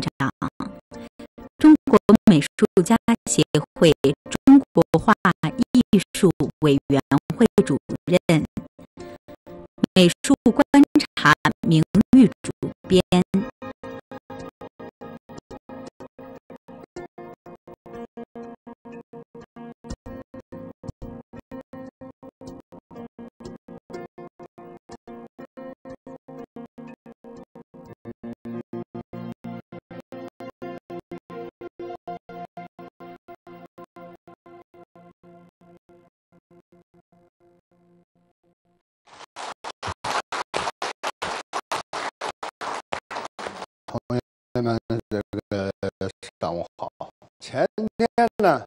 长，中国美术家协会中国画艺术委员会主任，美术观察名誉主编。朋友们，这个上午好。前天呢，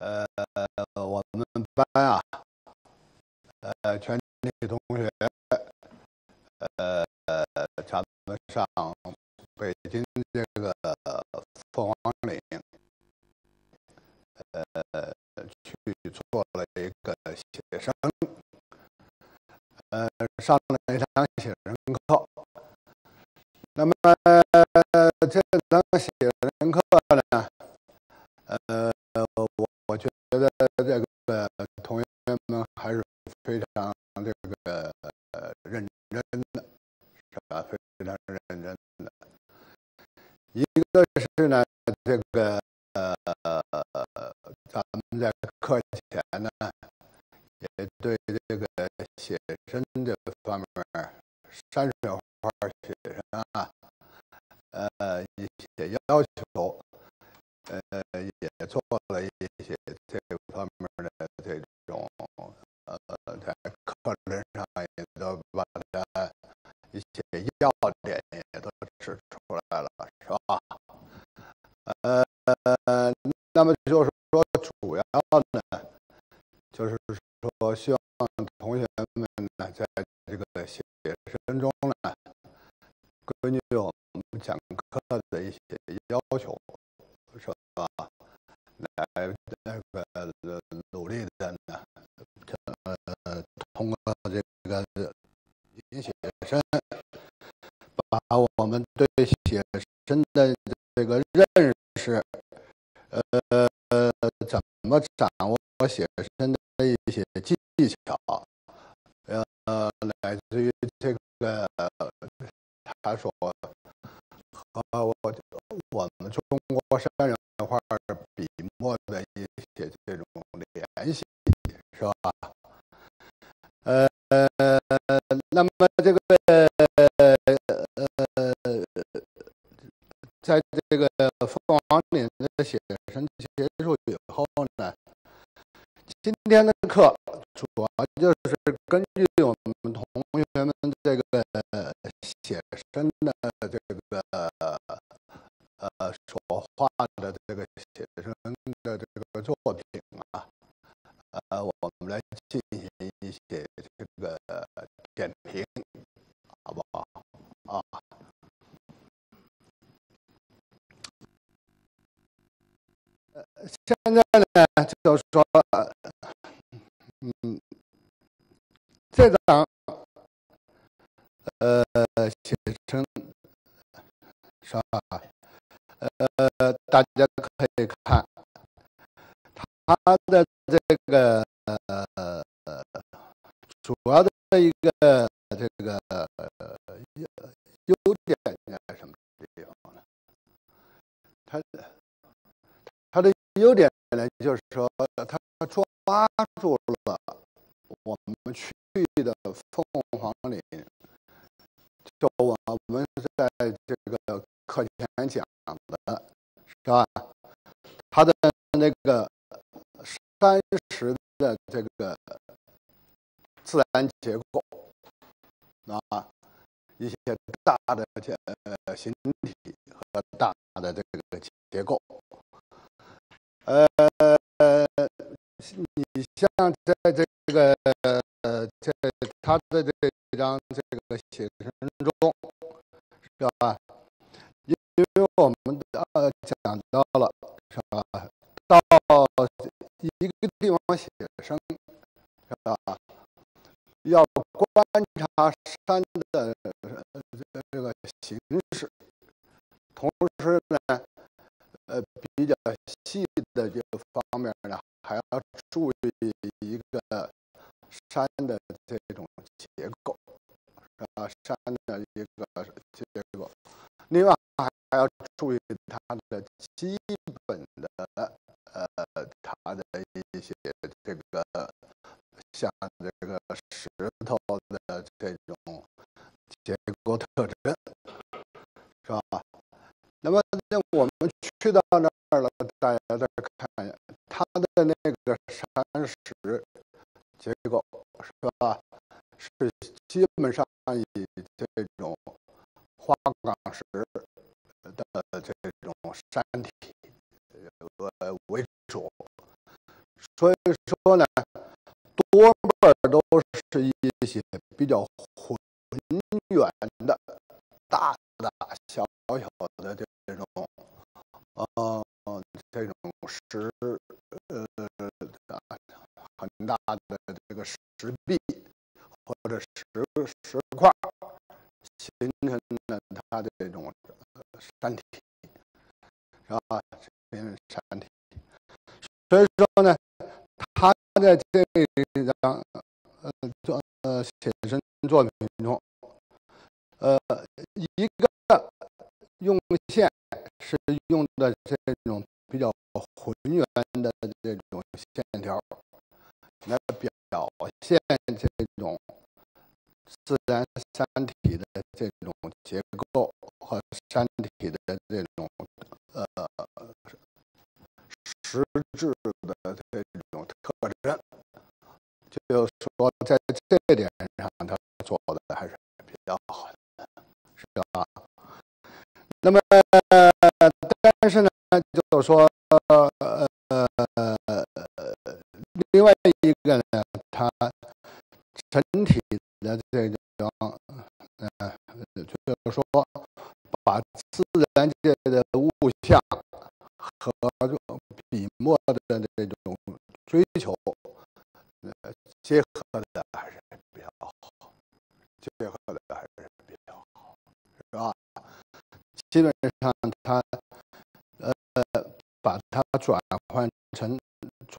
呃，我们班啊，呃，全体同学，呃，咱们上北京这个凤凰岭，呃，去做了一个写生，呃，上了一堂写。么这堂写生课呢，呃，我我觉得这个同学们还是非常这个认真的，是吧？非常认真的。一个是呢，这个呃，咱们在课前呢，也对这个写生这方面山水画写生啊，呃，要求，呃，也做了一些这方面的这种，呃，在课程上也都把它一些要点也都指出来了，是吧？呃，那么就是说，主要呢，就是说，希望同学们呢，在这个写生中呢，根据我讲课的一些要求，是吧？来那个努力的呢，呃，通过这个写生，把我们对写生的这个认识，呃，怎么掌握写生的一些技巧，呃，来自于这个他说和我我们中国山水画笔墨的一些这种联系，是吧？呃，那么这个呃，在这个凤凰岭的写生结束以后呢，今天的课主要就是根据我们同学们这个写生的这个写生的这个作品啊，呃，我们来进行一些这个点评，好不好？啊。现在呢，就是说，嗯，这张呃写生是吧？呃，大家可以看它的这个呃主要的一个这个优优点在什么地方呢？它的。它的优点呢，就是说它抓住了我们去的凤凰岭，就我们在这个课前讲，是吧？它的那个山石的这个自然结构啊，一些大的呃形体和大的这个结构。呃，你像在这个呃，在他的这张这个写生中，是吧？因为我们呃讲到了，是吧？到一个地方写生，是吧？要观察山的这个形式，同时呢，呃，比较细的这个方面呢，还要注意一个山的这种结构，是吧？山的一个结构，另外还还要注意它的基本的呃，它的一些这个像这个石头的这种结构特征，是吧？那么，那我们去到那儿了，大家再看它的那个山石结构，是吧？是基本上以这种花岗石山体呃为主，所以说呢，多半都是一些比较浑圆的、大大小小的这种，呃，这种石，呃，很大的这个石壁或者石石块形成的它的这种山体，是吧？形成山体，所以说呢，他在这张呃作呃写生作品中，呃，一个用线是用的这种比较浑圆的这种线条来表现这种自然山体的这种结构和山体的这种呃实质的这种特征，就是说在这点上他做的还是比较好的，是吧？那么，但是呢，就是说，呃呃，另外一个呢，它整体的这种，呃，就是说，把自然界的物象和笔墨的这种追求，呃，结合的还是比较好，结合的还是比较好，是吧？基本上，他呃把它转换成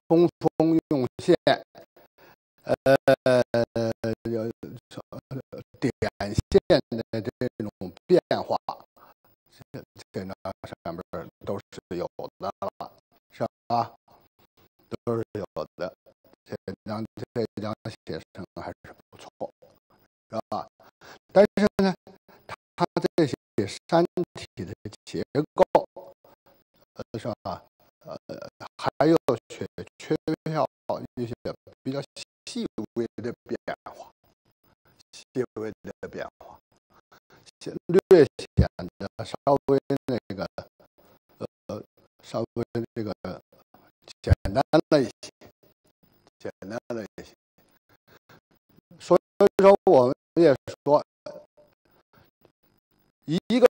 冲锋用线，呃有点线的这种变化，这这呢上面都是，啊？都是有的。这张这张写生还是不错，是吧？但是呢，它这些山体的结构，呃，是吧？呃，还有缺缺少一些比较细微的变化，细微的变化，略显得稍微那个，呃，稍微这个简单了一些，简单了一些。所以说，我们也说。一个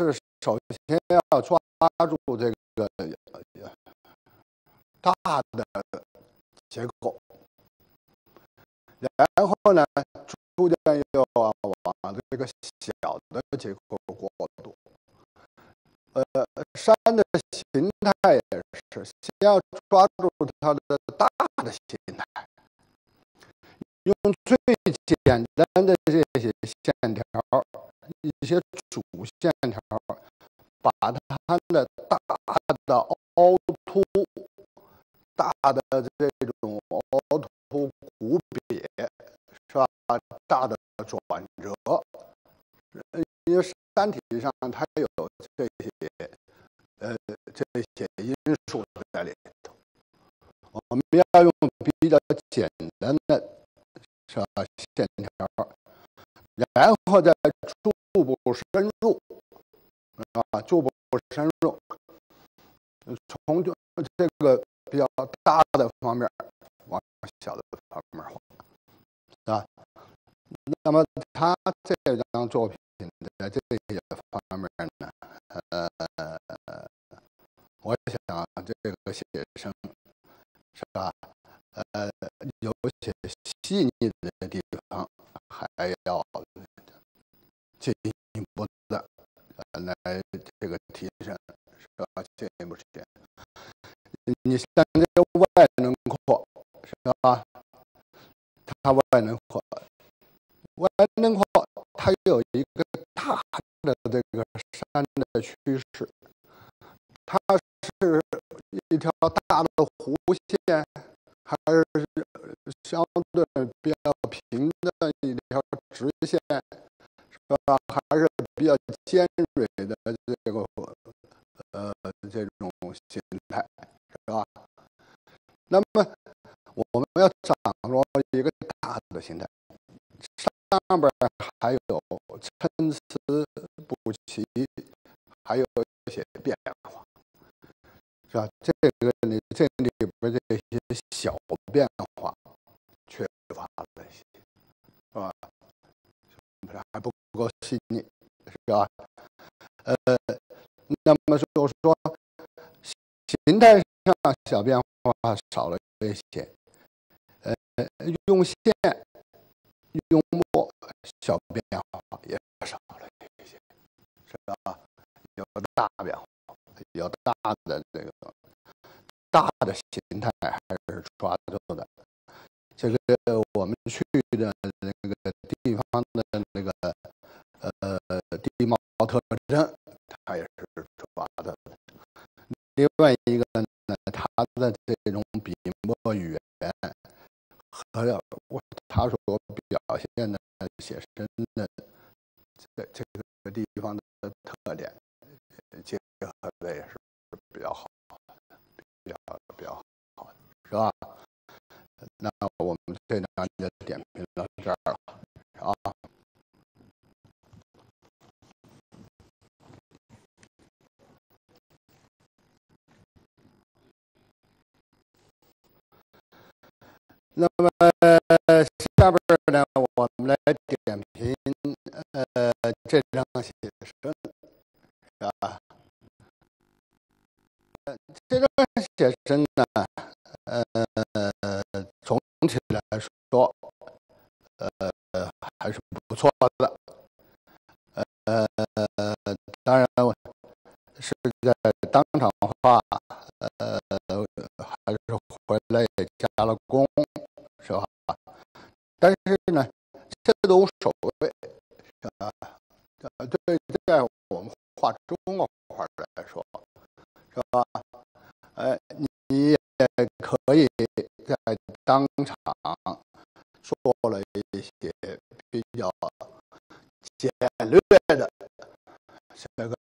是首先要抓住这个大的结构，然后呢，逐渐又往这个小的结构过渡。呃，山的是先要抓住它的大的形态，用最简单的这些线条。一些主线条，把它的大的凹凸、大的这种凹凸骨瘪，是吧？大的转折，因为山体上它有这些这些因素在里头，我们要用比较简单的，是吧？线条，然后再。逐步深入，啊，逐步深入，从这这个比较大的方面往小的方面画，啊，那么他这张作品的这些我想这个写生是吧？呃，有些细腻的地方还要。进一步的来这个提升，是吧？进一步实现。你像这个外轮廓，是吧？它外轮廓，外轮廓它有一个大的这个山的趋势，它是一条大的弧线，还是相对比较平的一条直线，是吧？还是比较尖锐的这个呃这种形态，是吧？那么我们要掌握一个大的形态，上边还有参差不齐，还有一些变化，是吧？这个你这里边这些小变化缺乏了一些，是吧？还不够细腻，是吧？呃，那么就是说形态上小变化少了一些，呃，用线用墨小变化也少了一些，是吧？有大变化，有大的大的形态还是抓住的。这个我们去的那个地方的那个呃地貌特征，它也是抓的。另外一个呢，它的这种笔墨语言和我他所表现的写生的这这个地方的特点结合的也是比较好，比较比较好，是吧？那我们这章就点评到这儿了啊。那么下边呢，我们来点评呃这张写生，是吧？呃，这张写生呢，呃，总体来说，错的。呃，当然是在当场画，呃，还是回来加了工。是吧？但是呢，这都无所谓，啊，对，在我们画中国画来说，是吧？哎，你也可以在当场做了一些比较简略的这个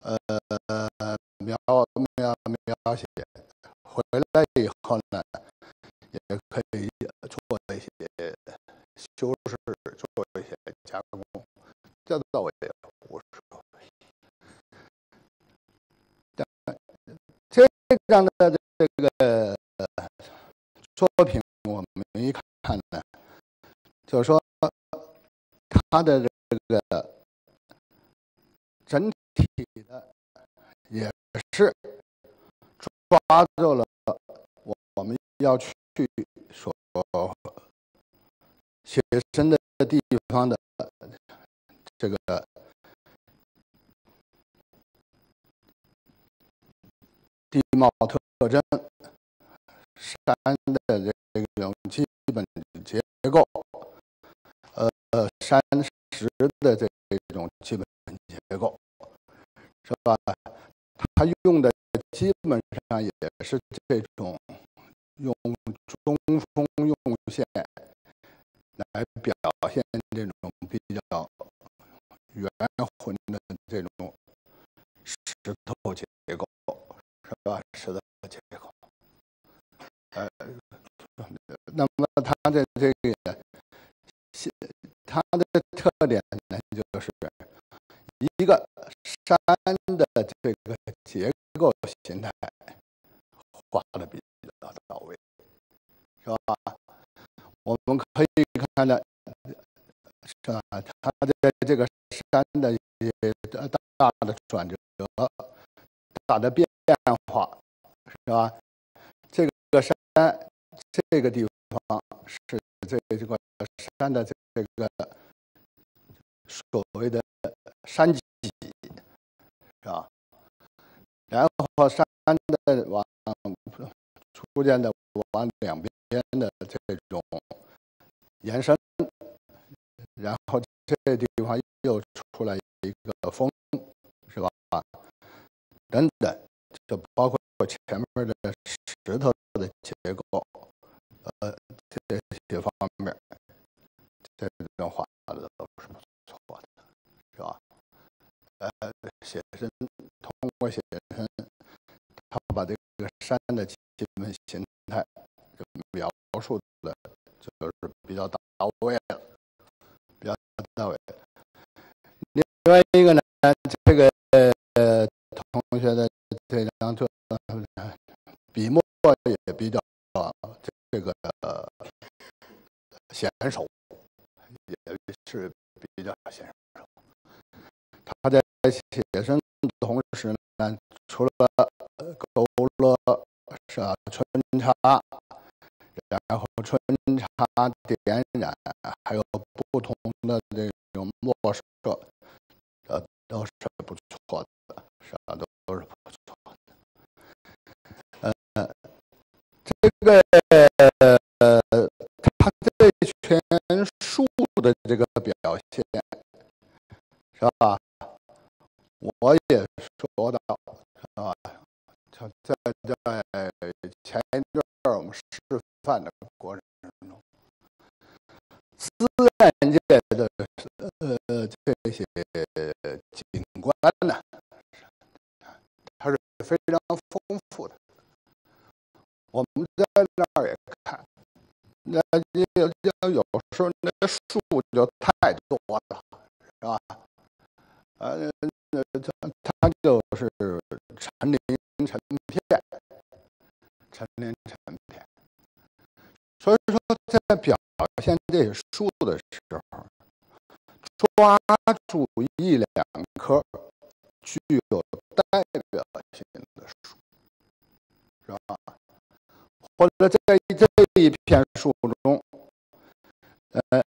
呃描描描写，回来以后呢。也可以做一些修饰，做一些加工，这倒也无所谓。这样的这个作品，我们一看呢，就是说它的这个整体的也是抓住了我们要去。去所写生的地方的这个地貌特征、山的这种基本结构，山石的这种基本结构，是吧？他用的基本上也是这种。用中锋用线来表现这种比较圆浑的这种石头结构，是吧？石头结构。呃，那么它的这个，它的特点呢，就是一个山的这个结构形态画的比较。到位，是吧？我们可以看到，是吧？它的这个山的一些大的转折、大的变化，是吧？这个山，这个地方是这这个山的这个所谓的山脊，是吧？然后山的往逐渐的往两边的这种延伸，然后这地方又出来一个峰，是吧？等等，就包括前面的石头的结构，呃，这些方写生通过写生，他把这个山的基本形态就描述的，就是比较到位了，比较到位。另外一个呢，这个呃同学的这张图，笔墨也比较这个娴熟，也是比较娴熟。他在写生，除了勾勒是吧，春插，然后春插点染，还有不同的这种墨色，呃，都是不错的，是吧？都都是不错的。呃，这个呃，他这全书的这个表现，是吧？我也说到，在在前一段我们示范的过程中，自然界的呃这些景观呢，它是非常丰富的。我们在那儿也看，那要要有时候那树就太多了，是吧？呃。那，它它就是成林片，成林成片。所以说，在表现这些树的时候，抓住一两棵具有代表性的树，是吧？或者在这一片树中，呃。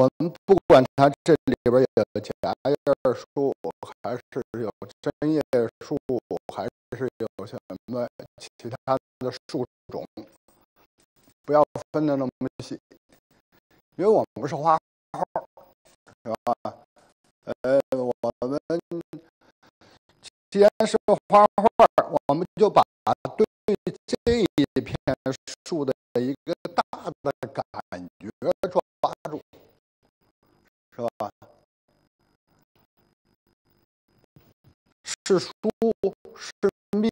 我们不管它这里边有夹叶树，还是有针叶树，还是有什么其他的树种，不要分的那么细，因为我们是画画，是吧？呃，我们既然是画画，我们就把对这一片树的一个大的是书是密，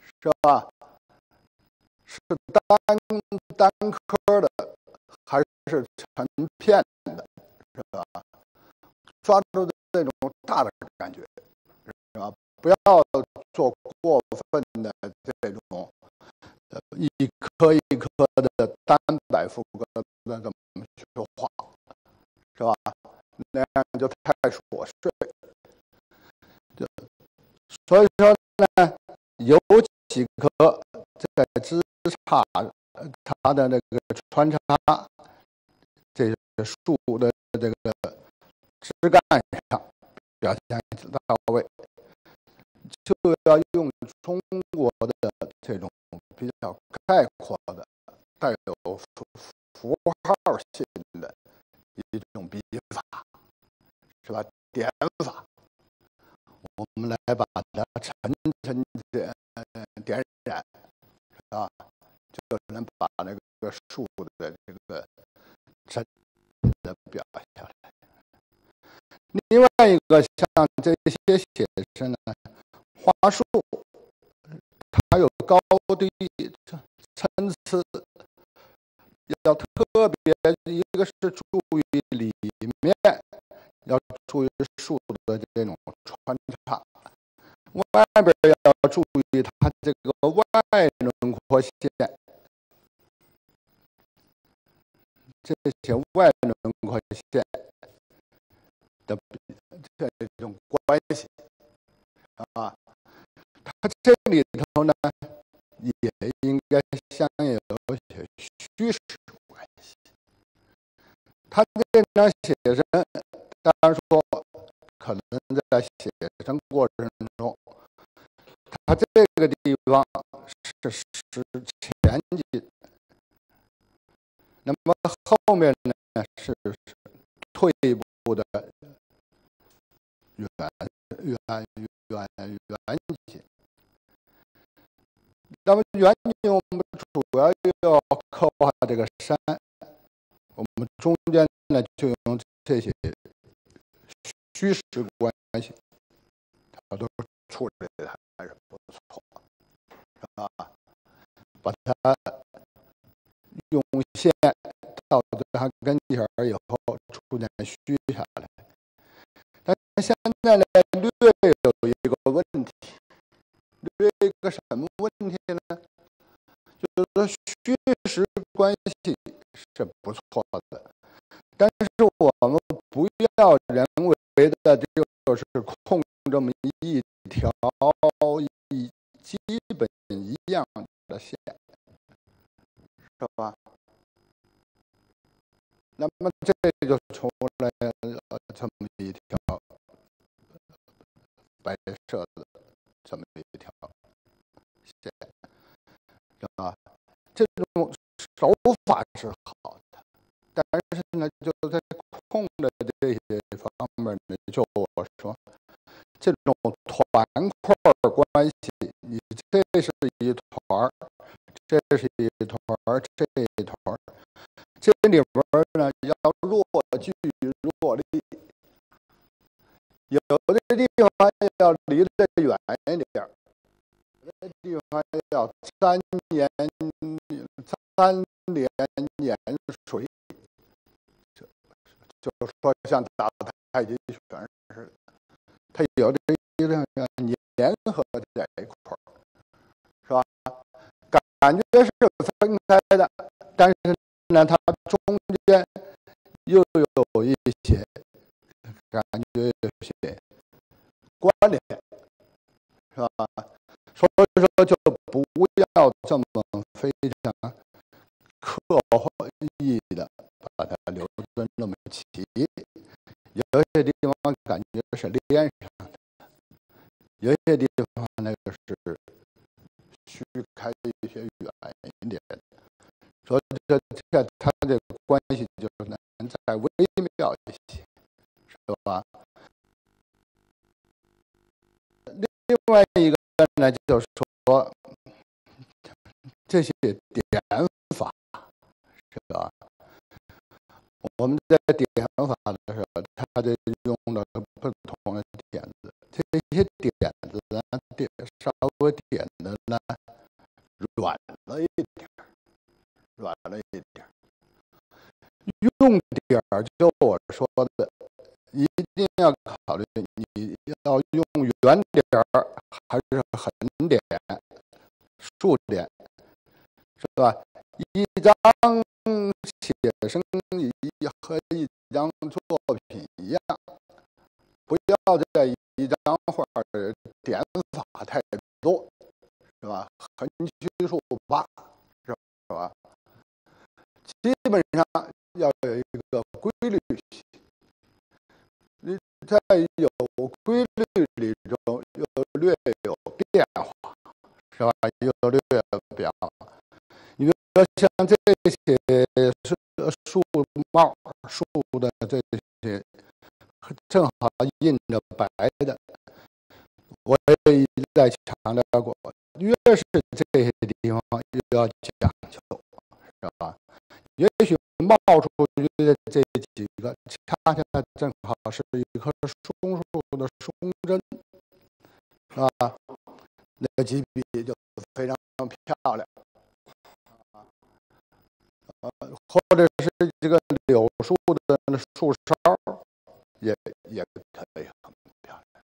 是吧？是单单颗的，还是成片的，是吧？抓住这种大的感觉，是吧？不要做过分的这种呃一颗一颗的单摆幅的这么去画。是吧？那样就太琐碎。所以说呢，有几棵在枝杈它的那个穿插这个树的这个枝干上表现到位，就要用中国的这种比较概括的、带有符号性的。一种笔法是吧？点法，来把它沉沉点点染，啊，就能把那个树的这个真的表下来。另外一个像这些写生呢，花树，它有高低参差。要特别，一个是注意里面，要注意树的这种穿插；外边要注意它这个外轮廓线，这些外轮廓线的这种关系啊，它这里头呢，也应该相应有些趋势。他这张写生，当然说可能在写生过程，它这个地方是是前进，那么后面呢是退一步的远远远远景。那么远景我们主要要刻画这个山，我们中间呢就用这些虚实关系，它都处理的还是不错，是吧？把它用线到它跟前儿以后，出点虚下来。但现在呢，略有一个问题，略一个什么问题呢？就是说虚实关系是不错的，但是我们不要人为的就是控这么一条一基本一样那么这就出来了这么一条白色的这么一条线，啊？这种手法是好的，但是呢，就在控制这些方面呢，就我说，这种团块关系，你这是一团儿，这是一团儿，这一团儿，这里边呢要弱聚弱力，有的地方要离得远一点，有的地方要粘连粘连盐水，就就说像打太极拳似的，它有的一个粘合在一块儿，是吧？感觉是分开的，但是呢，它中间又有一些感觉有些关联，是吧？所以说就不要这么非常刻意的把它留的那么齐，有些地方感觉是连上的，有些地方那个是虚开一些远一点的，所以这这它的关系就是能再微妙一些，是吧？另外一个呢，就是说这些点法是吧？我们在点法的时候，他就用了不同的点子，这些点子呢，点稍微点的呢软了一点儿，软了一点。用点儿就我说的，一定要考虑你要用圆点还是横点、竖点，是吧？一张写生一和一张作品一样，不要在一张画儿点法太多，是吧？横七竖八，基本上要有一个规律性。你在有规律里中又略有变化，是吧？又略有变化。你说像这些树树帽、树的这些，正好印着白的，我也一直在强调过，越是这些地方越要讲究，也许冒出去的这几个，恰恰正好是一棵松树的松针，是吧？那几笔就非常漂亮。呃，或者是这个柳树的树梢，也也可以很漂亮，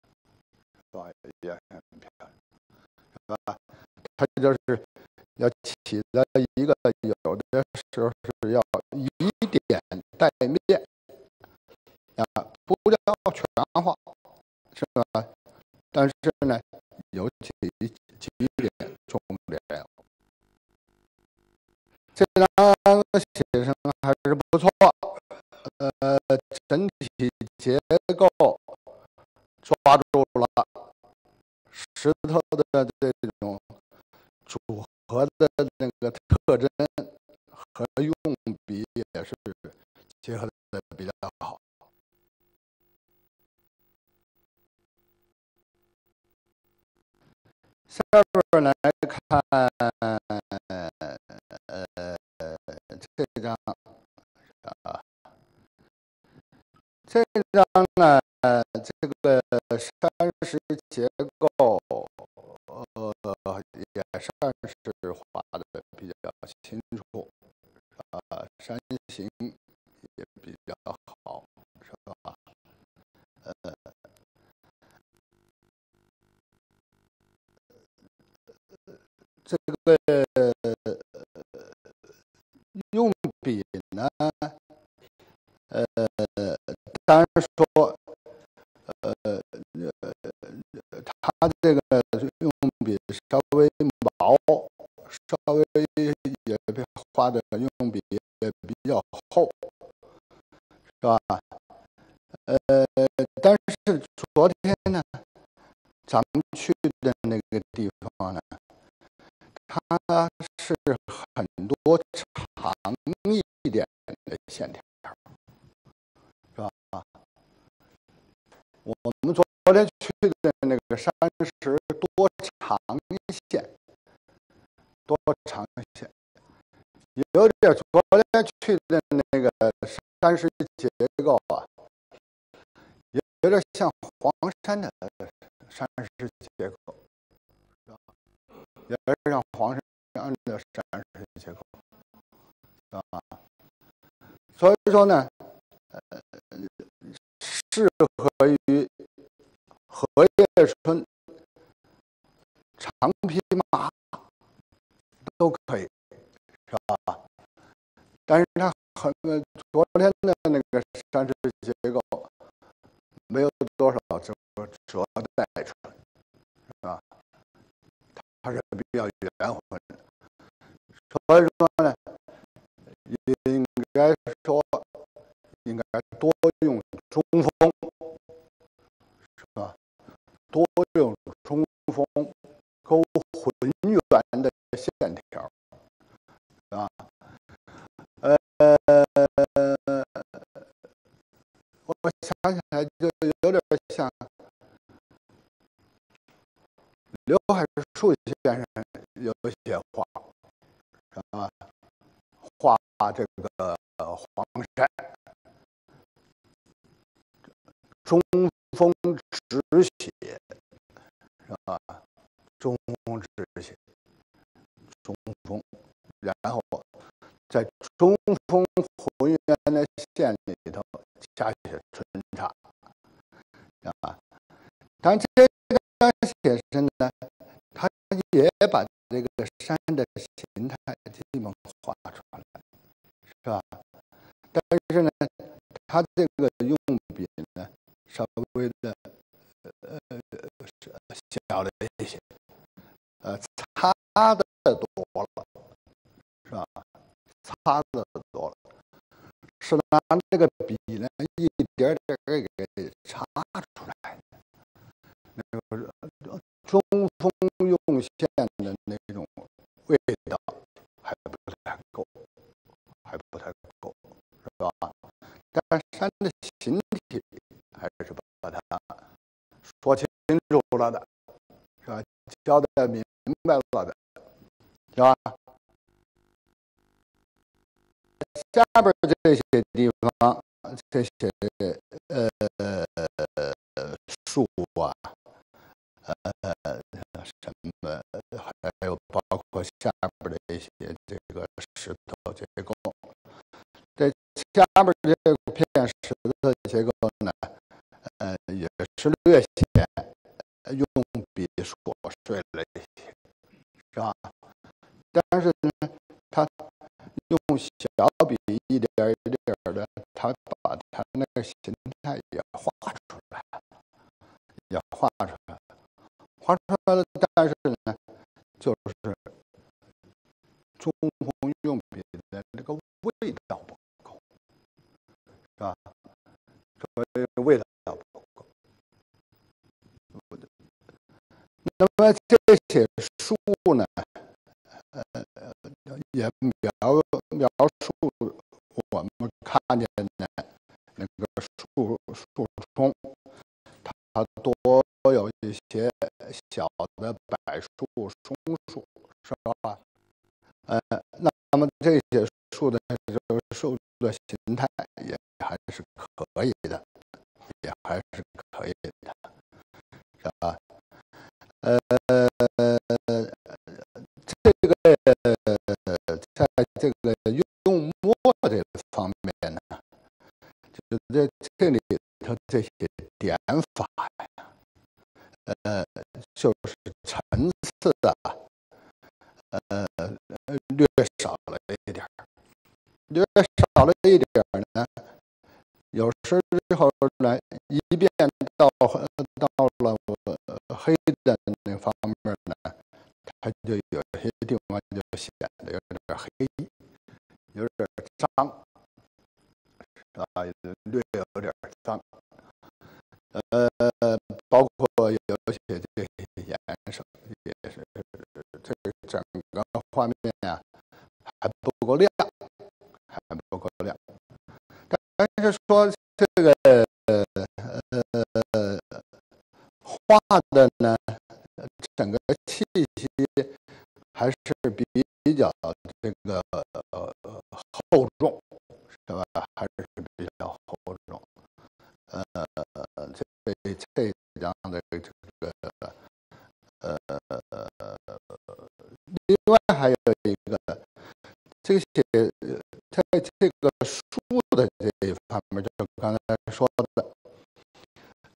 是吧？也很漂亮，是吧？它就是要起的一个，有的时候是要以点带面，啊，不要全画，是吧？但是呢，有几几点重点。这张写生还是不错，呃，整体结构抓住了石头的这种组和的那个特征和用笔也是结合的比较好。下边来看，画的用笔也比较厚，是吧？呃，但是昨天呢，咱们去的那个地方呢。它是很多长一点的线条，是吧？我们昨天去的那个山石多长线，多长，有点昨天去的那个山石结构啊，有点像黄山的山石结构。也是让黄山的山石结构，啊，所以说呢，呃，适合于荷叶村、长皮马都可以，是吧？但是它很昨天的那个山石结构没有多少折折带出来，是吧？它是比较圆浑，所以说呢，应该说应该多用中锋，是吧？多用中锋勾魂这个黄山，中锋直写，是吧？中锋直写，中锋，然后在中锋浑圆的线里头加些春插，啊，但这。写生呢，他也把这个山的形态基本画出来，是吧？但是呢，他这个用笔呢，稍微的呃小了一些，呃，擦的多了，是吧？擦的多了，是拿这个笔呢，一点点给擦出来。那个中锋用线的那种味但山的形体还是把它说清楚了的，是吧？交代明白了的，是吧？下边这些地方，这些呃树啊。呃，什么还有包括下边的一些这个石头结构，这下边这片石头结构呢，呃，也是略显用笔琐碎了一些，是吧？但是呢，他用小笔一点一点的，他把他那个形态也画出来，也画出来。画出来了，但是呢，就是中锋用笔的这个味道不够，是吧？所以味道不够。那么这些树呢，呃，也描描述我们看见的那个树树丛，它多有一些小的柏树、松树，是吧？呃，那么这些树的这个树的形态也还是可以的，也还是可以的，这个在这个用墨这方面呢，就在这里头这些点法呀，呃，就是层次啊，呃，略少了一点，略少了一点呢，有时候呢，一遍到到了黑的那方面，它就有些地方就显得有点黑，有点脏，啊，略有点脏。呃，包括有些这些颜色也是，这整个画面呀还不够亮，还不够亮。但是说这个呃画的呢，整个气息还是比较这个厚重，是吧？还是比较厚重。呃，这这这样的这个呃，另外还有一个这些在这个书的这一方面，就刚才说的，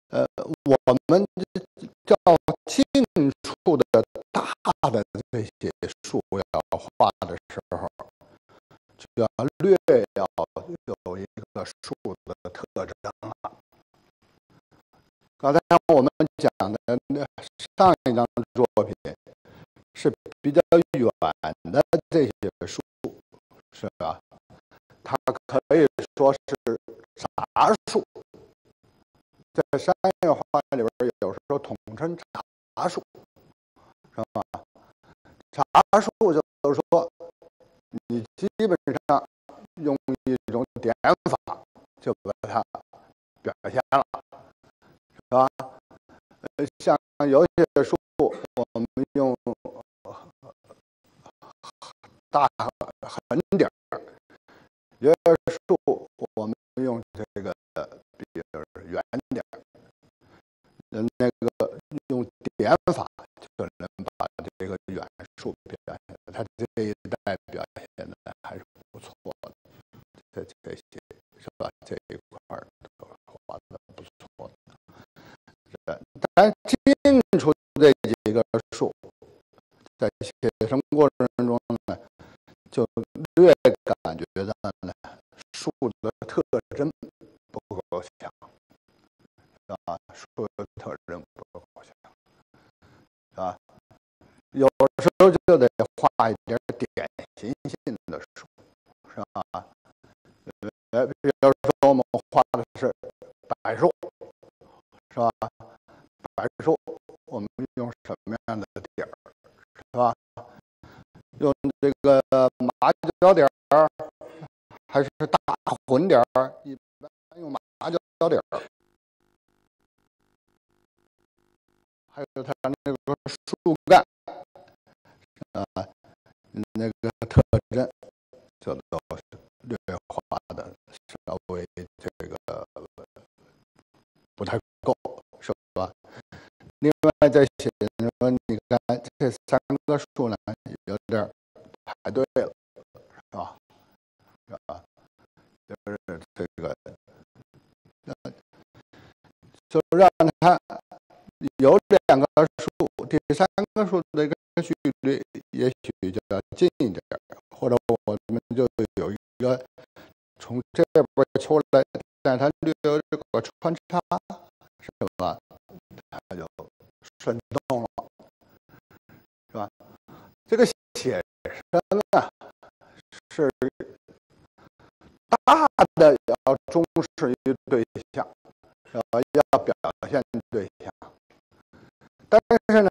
呃，我们叫近处的大的这些树要画的时候，就要略要有一个树的特征了。刚才我们讲的那上一张作品是比较远的这些树，是吧？它可以说是杂树，在山野画里边有时候统称杂茶树，是吧？茶树就是说，你基本上用一种点法就把它表现了。是吧？像有些树，我们用大横点儿；有些树，我们用这个比较圆点儿。那个用点法就能把这个远树表现，它这一代表现的还是不错的。这这些是吧？这一块儿画的不错。的但近处这几个数，在写生过程中呢，就略感觉到呢，树的特征不够强，啊，数的特征不够强，啊，有时候就得画一点典型性的树，是吧？呃，比如说我们画的是柏树，是吧？柏树，我们用什么样的点儿，是吧？用这个麻椒点儿，还是大混点儿？一般用麻椒点儿。还有它那个树干，啊，那个特征，这都是略化的稍微这个不太够，是吧？另外再写说，你看这三个数呢，有点排队了，是吧？是吧？就是这个，就让它有两个数，第三个数的一个序列也许就要近一点，或者我们就有一个从这边出来，但它略有这个穿插，是吧？它就生动了，是吧？这个写生啊，是大的要忠实于对象，是吧？要表现对象，但是呢，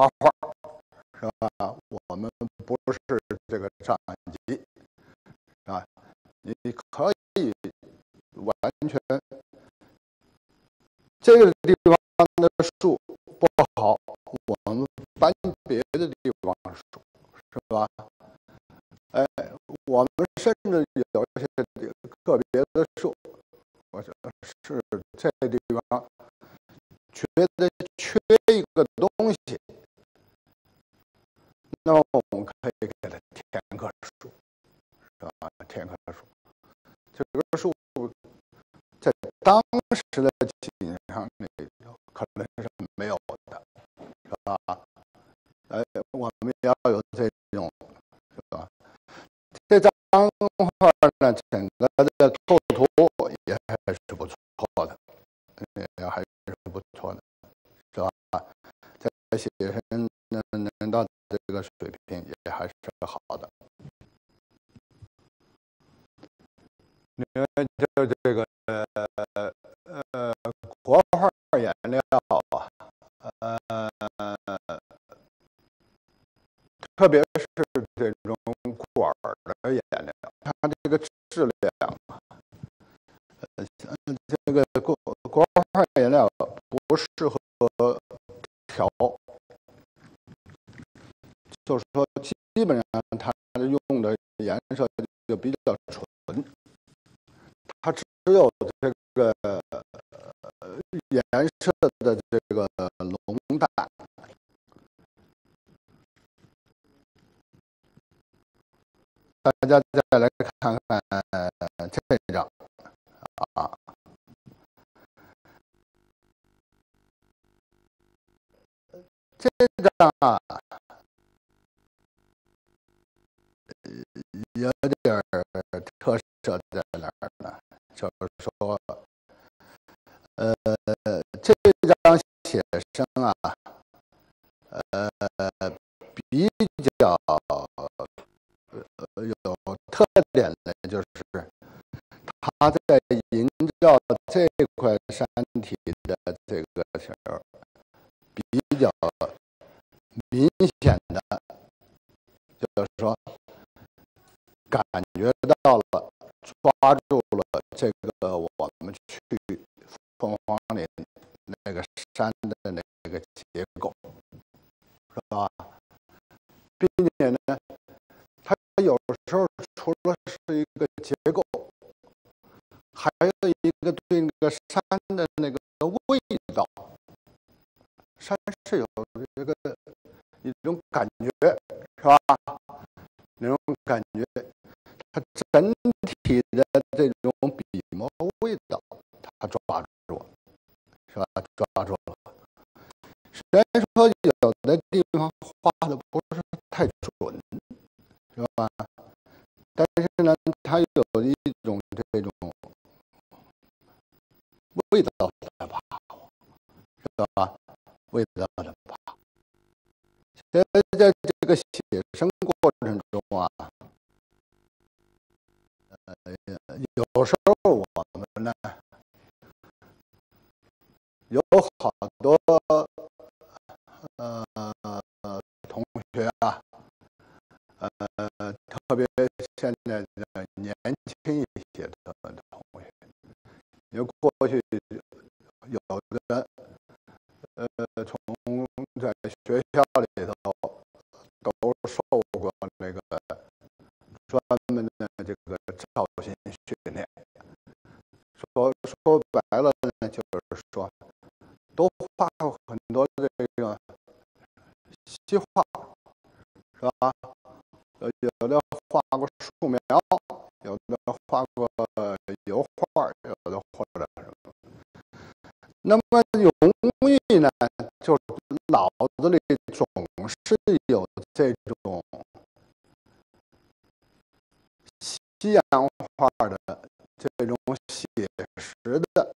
画画，是吧？我们不是这个上级，啊，你可以完全这个地方的树不好，我们搬别的地方树，是吧？哎，我们甚至有些个别的树，我说是这个地方觉得缺一个东西，那么我们可以给它填棵树，是吧？填棵树，这个树在当时的景象里可能是没有的，是吧？哎，我们要有这种，是吧？这张画呢，整个的构图也还是不错的，也还是不错的，是吧？在写生能能到这个水平也还是好的。你看，就这个呃呃国画颜料啊，呃，特别是这种管的颜料，它这个质量啊，呃，这个国国画颜料不适合调，就是说基本上它用的颜色就比较纯，它只有这个颜色的这个浓淡。大家再来看看这张啊，这张啊，有点特色在哪儿呢？就是说，呃，这张写生啊，呃，比较。有特点的就是，他在营造这块山体的这个时候，比较明显的，就是说，感觉到了，抓住了这个我们去凤凰岭那个山的那个结构，是吧？并且呢。它有时候除了是一个结构，还有一个对那个山的那个味道，山是有一个一种感觉，是吧？那种感觉，整体的这种笔墨味道，他抓住了，是吧？抓住了。虽然说有的地方画的不是太准。是吧？但是呢，他有一种这种味道的把握，是吧？味道的把握。在在这个写生过程中有时候我们呢有好多呃同学啊。呃，特别现在的年轻一些的同学，因为过去有的呃，从在学校里头都受过那个专门的这个造型训练，说说白了呢，就是说都画过很多的这个西画，是吧？呃，有的画过素描，有的画过油画，有的或者什么。那么容易呢，就脑子里总是有这种西洋画的这种写实的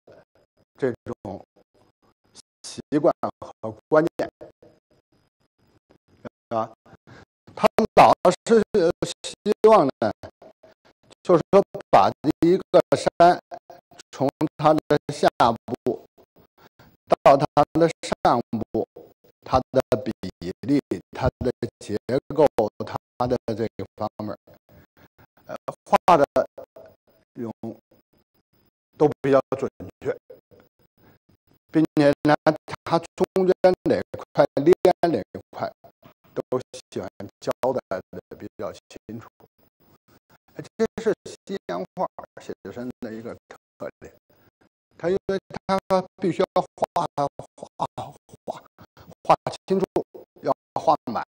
这种习惯和观念，啊。老师希望呢，就是说把一个山从它的下部到它的上部，它的比例、它的结构、它的这个方面，呃，画的用都比较准确，并且呢，它中间哪块连哪块都喜欢比较清楚。这是西洋画写生的一个特点。他因为他必须要画画画画清楚，要画满，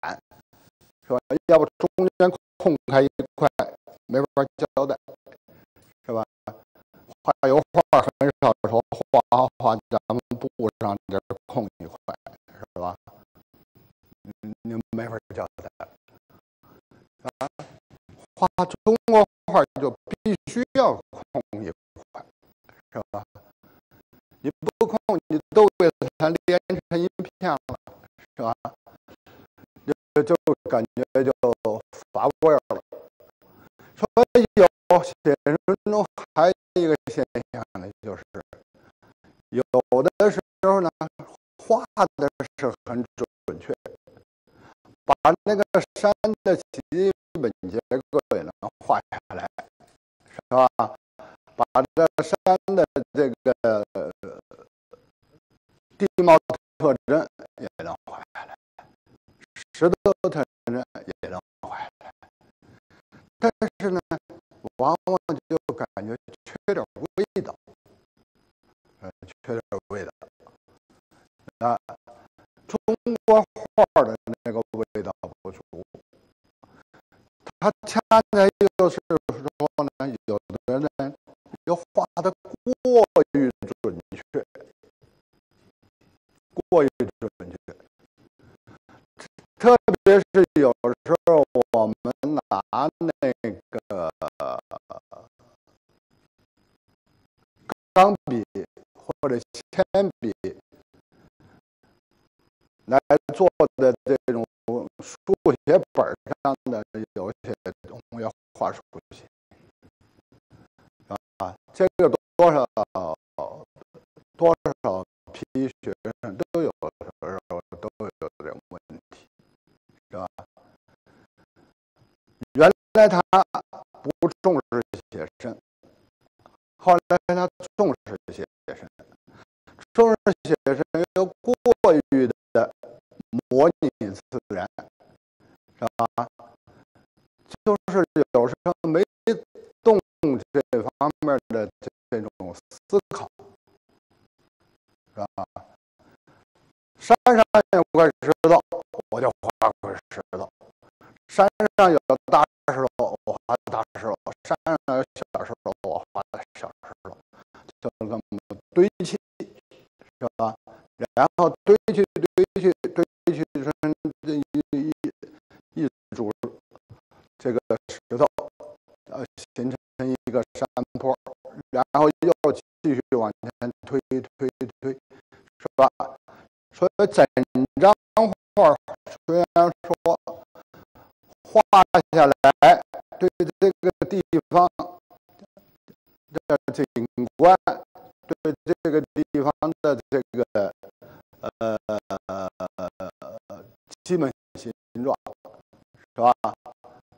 是吧？要不中间空开一块，没法交代，是吧？画油画很少说画画咱们布上这空一块，是吧？嗯，你没法交代。画中国画就必须要空一块，是吧？你不空，你都给它连成一片了，是吧？就就感觉就乏味了。所以有写生中还有一个现象呢，就是有的时候呢，画的是很准确，把那个山的基本结构画下来，是吧？把这山的这个地貌特征也能画下来，石头特征也能画下来，但是呢，往往就感觉缺点味道，呃，缺点味道。啊，中国画的那个味道不足，他恰恰就是说呢，有的人又画的过于准确，过于准确，特别是有时候我们拿那个钢笔或者铅笔来做的这种书写本上画出去，啊，这个多少多少批学生都有时候都有这种问题，是吧？原来他不重视写生，后来他重视写生，重视写生又过于的模拟自然，是吧？就是有时候没动这方面的这种思考，是吧？山上有块石头，我就画块石头；山上有大石头，我画大石头；山上有小石头，我画小石头，就这么堆砌，是吧？然后堆砌堆砌堆砌成一一一组这个石头，一个山坡，然后又继续往前推推推，是吧？所以整张画虽然说画下来，对这个地方的景观，对这个地方的这个呃基本形状，是吧？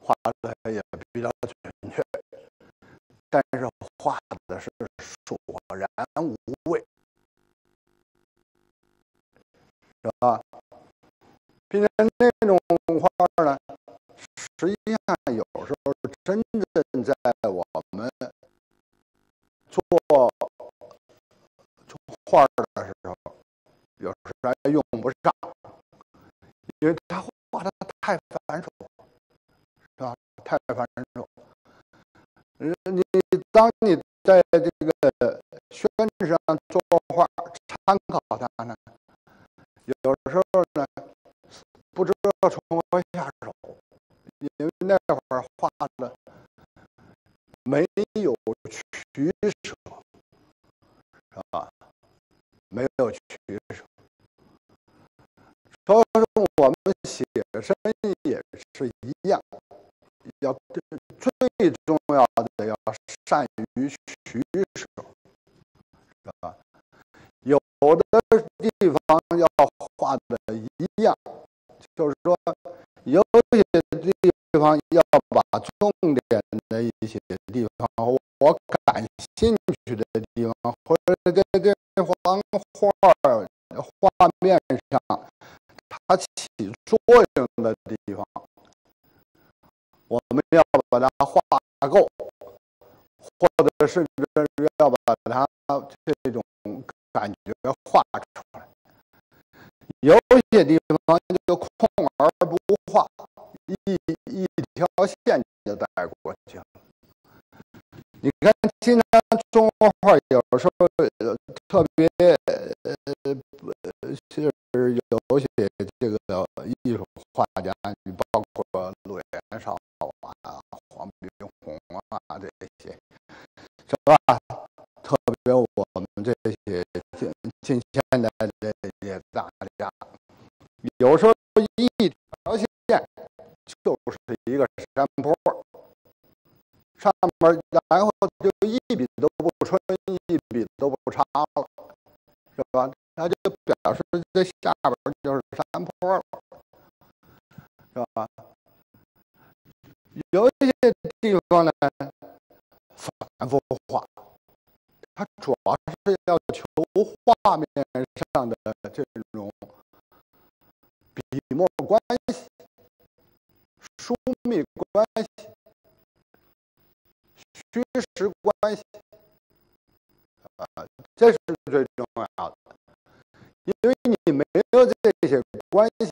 画的也比较准那种画呢，实际上有时候真正在我们做画的时候，有时候还用不上，因为他画的太繁琐，是吧？太繁琐。你当你在这个宣纸上作画，参考它呢？有时候呢，不知道从何下手，因为那会儿画的没有取舍，是吧？没有取舍，所以说我们写生也是一样，要最重要的要善于取舍，是吧？有的地方要画的一样，就是说，有些地方要把重点的一些地方，我感兴趣的地方，或者这这方画画面上它起作用的地方，我们要把它画够，或者甚至要把它这种感觉画出。有些地方就空而不画，一一条线就带过去了。你看，经常中国画有时候特别呃，是有些这个艺术画家，你包括陆延绍啊、黄宾虹啊这些，是吧？特别我们这些近近现代的，有时候一条线就是一个山坡，上面然后就一笔都不穿，一笔都不插了，是吧？那就表示这下边就是山坡。了，是吧？有一些地方呢，反复画。它主要是要求画面上的这关系、疏密关系、虚实关系啊，这是最重要的。因为你没有这些关系，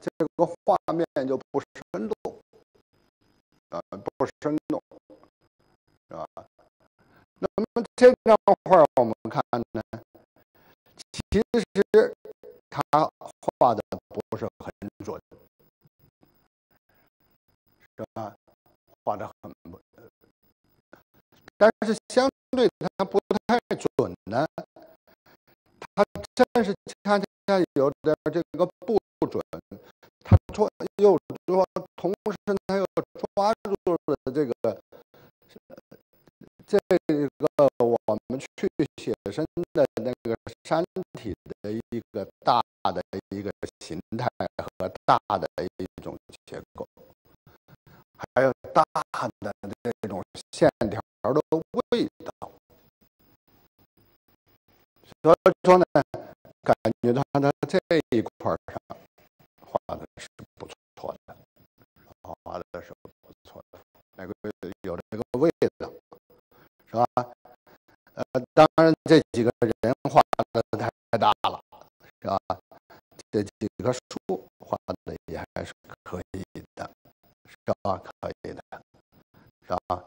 这个画面就不生动啊，不生动，是吧？那么这张画我们看呢，其实他画的不是很准，是吧？画的很不，但是相对它不太准呢，它真是恰恰有点这个不准，它说又说，同时它又抓住了这个。这个我们去写生的那个山体的一个大的一个形态和大的一种结构，还有大的这种线条的味道，所以说呢，感觉到他这一块上画的是不错的，画的是不错的，那个有这个味道。是吧？呃，当然这几个人画的太大了，是吧？这几棵树画的也还是可以的，是吧？可以的，是吧？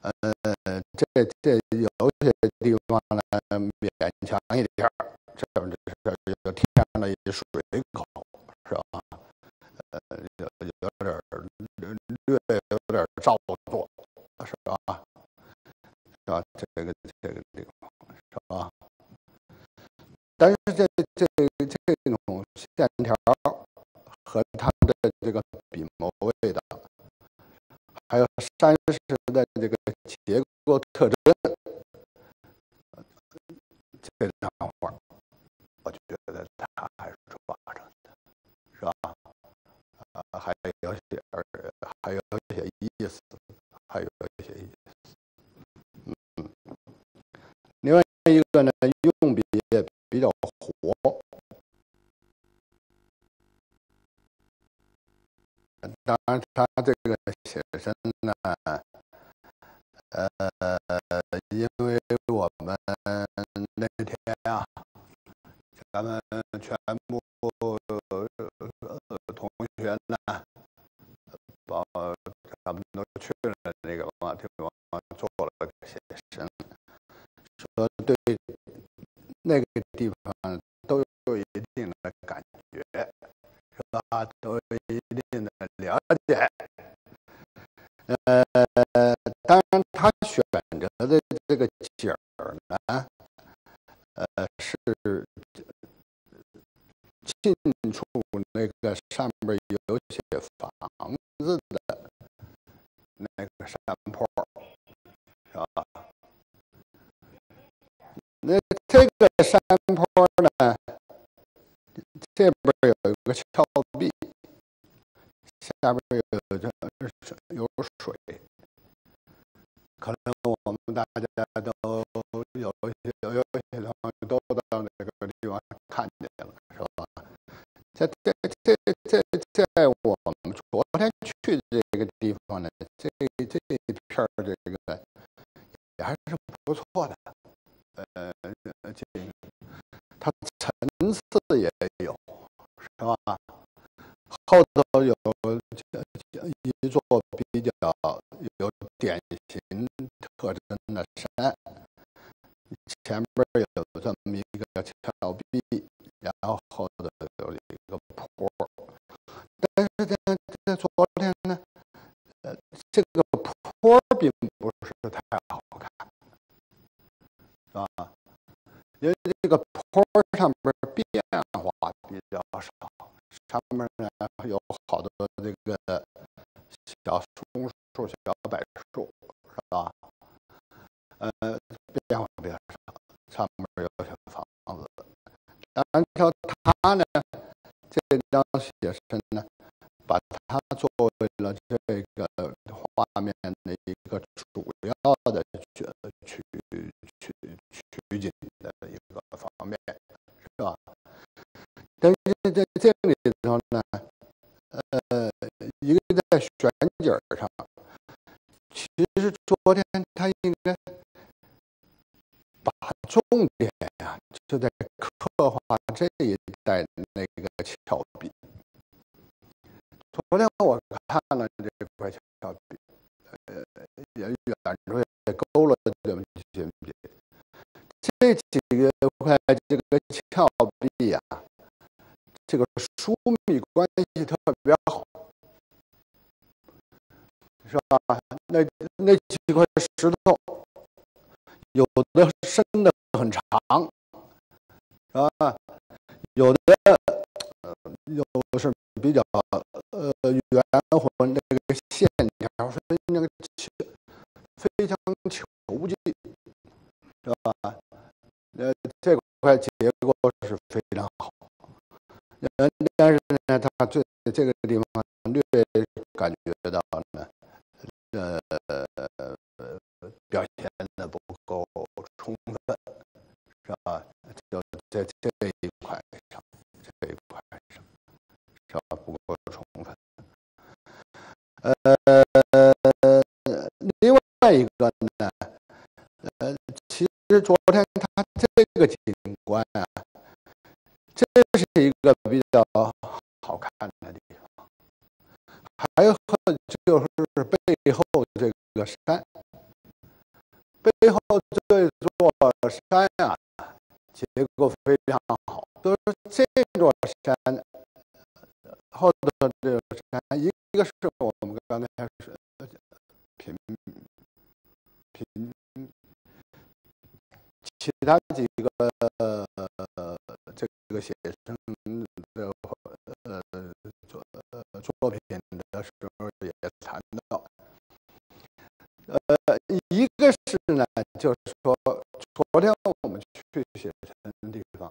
呃，这这有些地方呢勉强一点这这这又添了一些水口，是吧？呃，有有点略有点造作，是吧？是吧？这个这个地方是吧？但是这这这种线条和它的这个笔墨味道，还有山石的这个结构特征，这张画，我觉得它还是抓着的，是吧？啊，还有些还有一些意思，还有一些意思。另外一个呢，用笔也比较活。当然，他这个写生呢，呃，因为我们那天啊，咱们全部同学呢，把咱们都去了那个嘛地方做了个写生。说对那个地方都有一定的感觉，是吧？都有一定的了解。呃，当然他选择的这个景儿呢，呃，是近处那个上边有些房子的那个山坡，是吧？那这个山坡呢，这边有一个峭，下边有这有水，可能我们大家都有有有一些朋友都到那个地方看见了，是吧？在在在在在我们昨天去的这个地方呢，这这一片儿这个也还是不错的，呃，这它层次也有，是吧？后头有一座比较有典型特征的山，前边有这么一个峭壁，然后后头有一个坡。但是在在昨天呢，呃，这个坡并不是太好看，是吧？因为这个坡上边变化比较少，上面呢有好多这个小松树、小柏树，是吧？呃，变化比较少，上面有小房子。按照他呢，这张写生呢，把它作为了这个画面的一个主要的取取取取景的一个方面，是吧？但是在这里头呢，呃，一个在选景上，其实昨天他应该把重点呀、就在刻画这一带的那个峭壁。昨天我看了这块峭壁，呃，也远处也勾了这么几些笔。这几个块这个峭壁呀、这个疏密关系特别好，是吧？那那几块石头，有的伸的很长，是吧？有的有是比较呃圆浑，那个线条是那个非常球劲，是吧？呃，这块结构是非常好。呃，但是呢，他这这个地方略感觉到呢，呃，表现的不够充分，是吧？就在这一块上，这一块上，是吧？不够充分。呃，另外一个呢，呃，其实昨天他这个景观啊，这是一个比较好看的地方，还有就是背后这个山，背后这座山啊、结构非常好，就是这座山。后头这个山，一个是我们刚才是平平，其他几个这个写生的呃作呃作品的时候也谈到，呃，一个是呢，就是说昨天我们去写生的地方，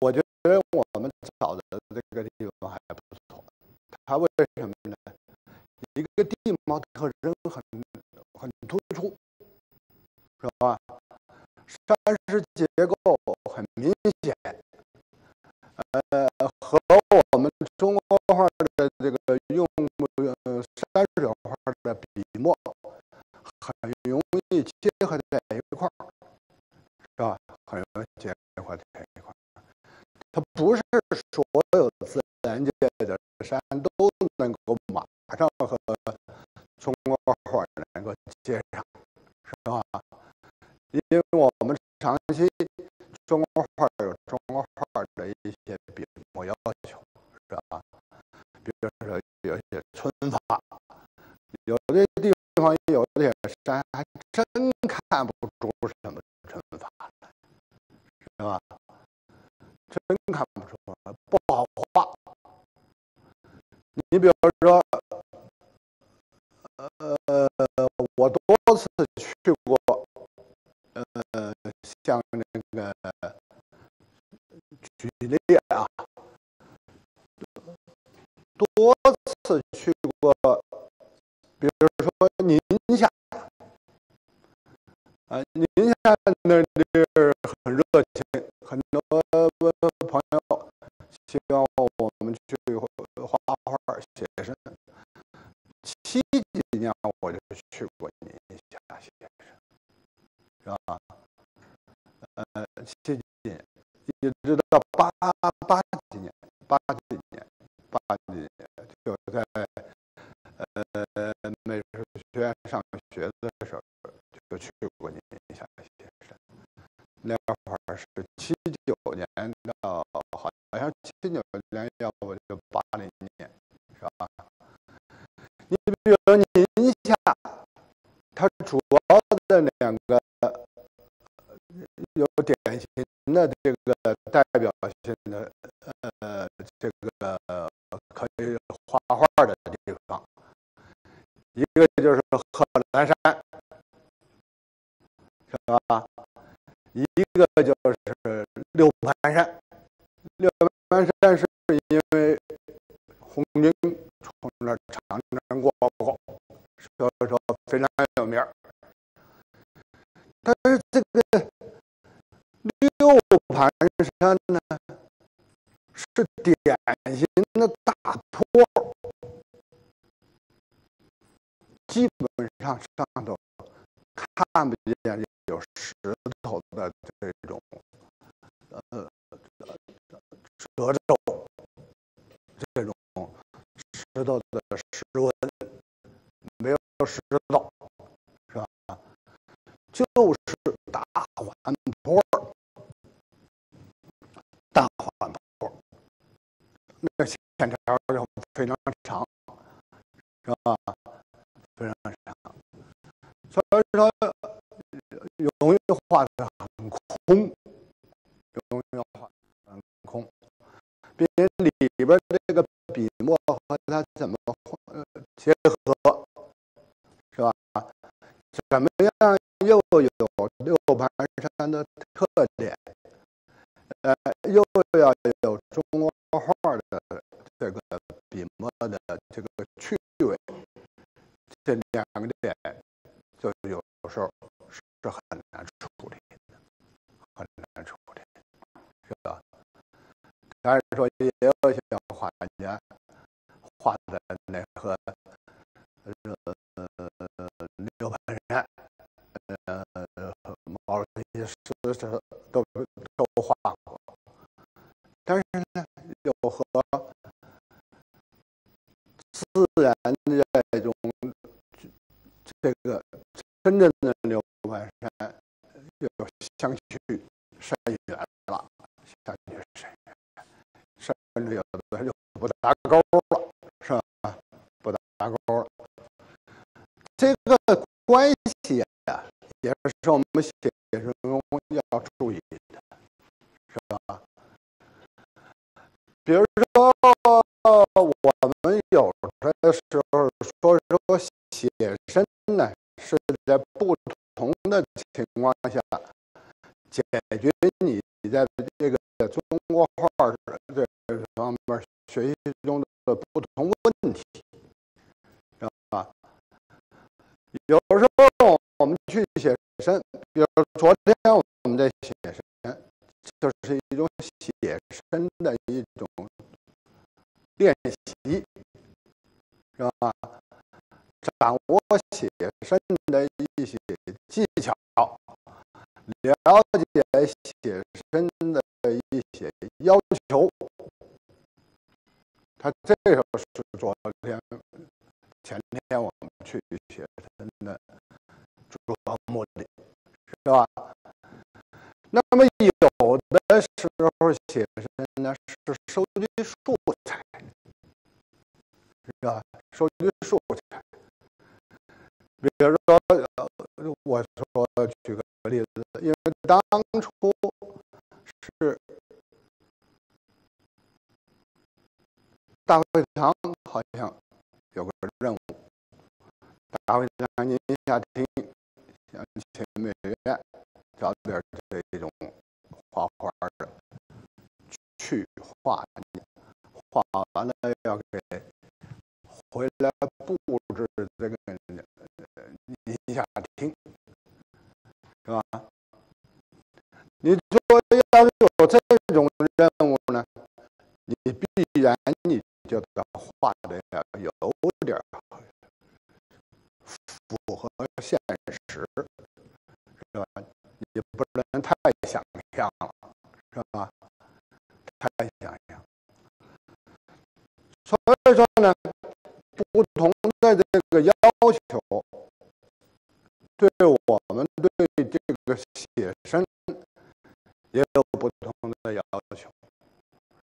我觉得我们找的这个地方还不错。它为什么呢？一个地貌特征很很突出，是吧？山石结构很明显，呃，和我们中国画的这个用呃山水画的笔墨很容易结合在一块儿，是吧？很容易结合在一块儿。它不是所有自然界的山都能够马上和中国画能够接上，是吧？因为我们长期中国画有中国画的一些笔墨要求，是吧？比如说有一些皴法，有的地方有点山还真看不出什么皴法来，是吧？真看不出来，不好画。你比如说，呃，我多次去过，呃，像那个举例啊，多次去过，比如说宁夏，啊，宁夏那地儿很热情，很多朋友希望我们去画画、写生。七几年我就去过宁夏写生，是吧？呃，七几年一直到八八几年，八几年，八几年就在呃美术学院上学的时候就去过宁夏写生。那会儿是七九年到好像七九年，要不就八零年，是吧？你比如宁夏，它主要的两个有典型的这个代表性的呃这个可以画画的地方，一个就是贺兰山，是吧？一个就是六盘山，六盘山是因为红军从那长征过后，所以说非常有名。但是这个六盘山呢，是典型的大坡，基本上上头看不见有石头的这种呃褶皱，这种石头的石纹，没有石头，是吧？就是大缓坡，大缓坡，那线条就非常长，是吧？非常长，所以说容易画的很空，容易画得很空，并且里边这个笔墨和它怎么呃结合，是吧？怎么样又有六盘山的特点，呃，又要有中国画的这个笔墨的这个趣味，这两个点就有时候是很难处理的，很难处理，是吧？当然说真正的六盘山又相去甚远了，相去甚远，甚至有的就不搭钩了，是吧？不搭钩了，这个关系啊，也是我们写生中要注意的，是吧？比如说，我们有的时候说说写生，是在不同的情况下解决你在这个中国画这方面学习中的不同问题，是吧？有时候我们去写生，比如昨天我们在写生，就是一种写生的一种练习，是吧？掌握写生的一些技巧，了解写生的一些要求。他这个是昨天、前天我们去写生的主要目的，是吧？那么有的时候写生呢是收集素材，是吧？收集素材，比如说，我说举个例子，因为当初是大会堂好像有个任务，大会堂宁夏厅想请美院找点这种画画的去画，画完了要给回来你说要是有这种任务呢，你必然你就得画的有点符合现实，是吧？你不能太想象了，是吧？太想象。所以说呢，不同的这个要求，对我们对这个写生也有不同的要求，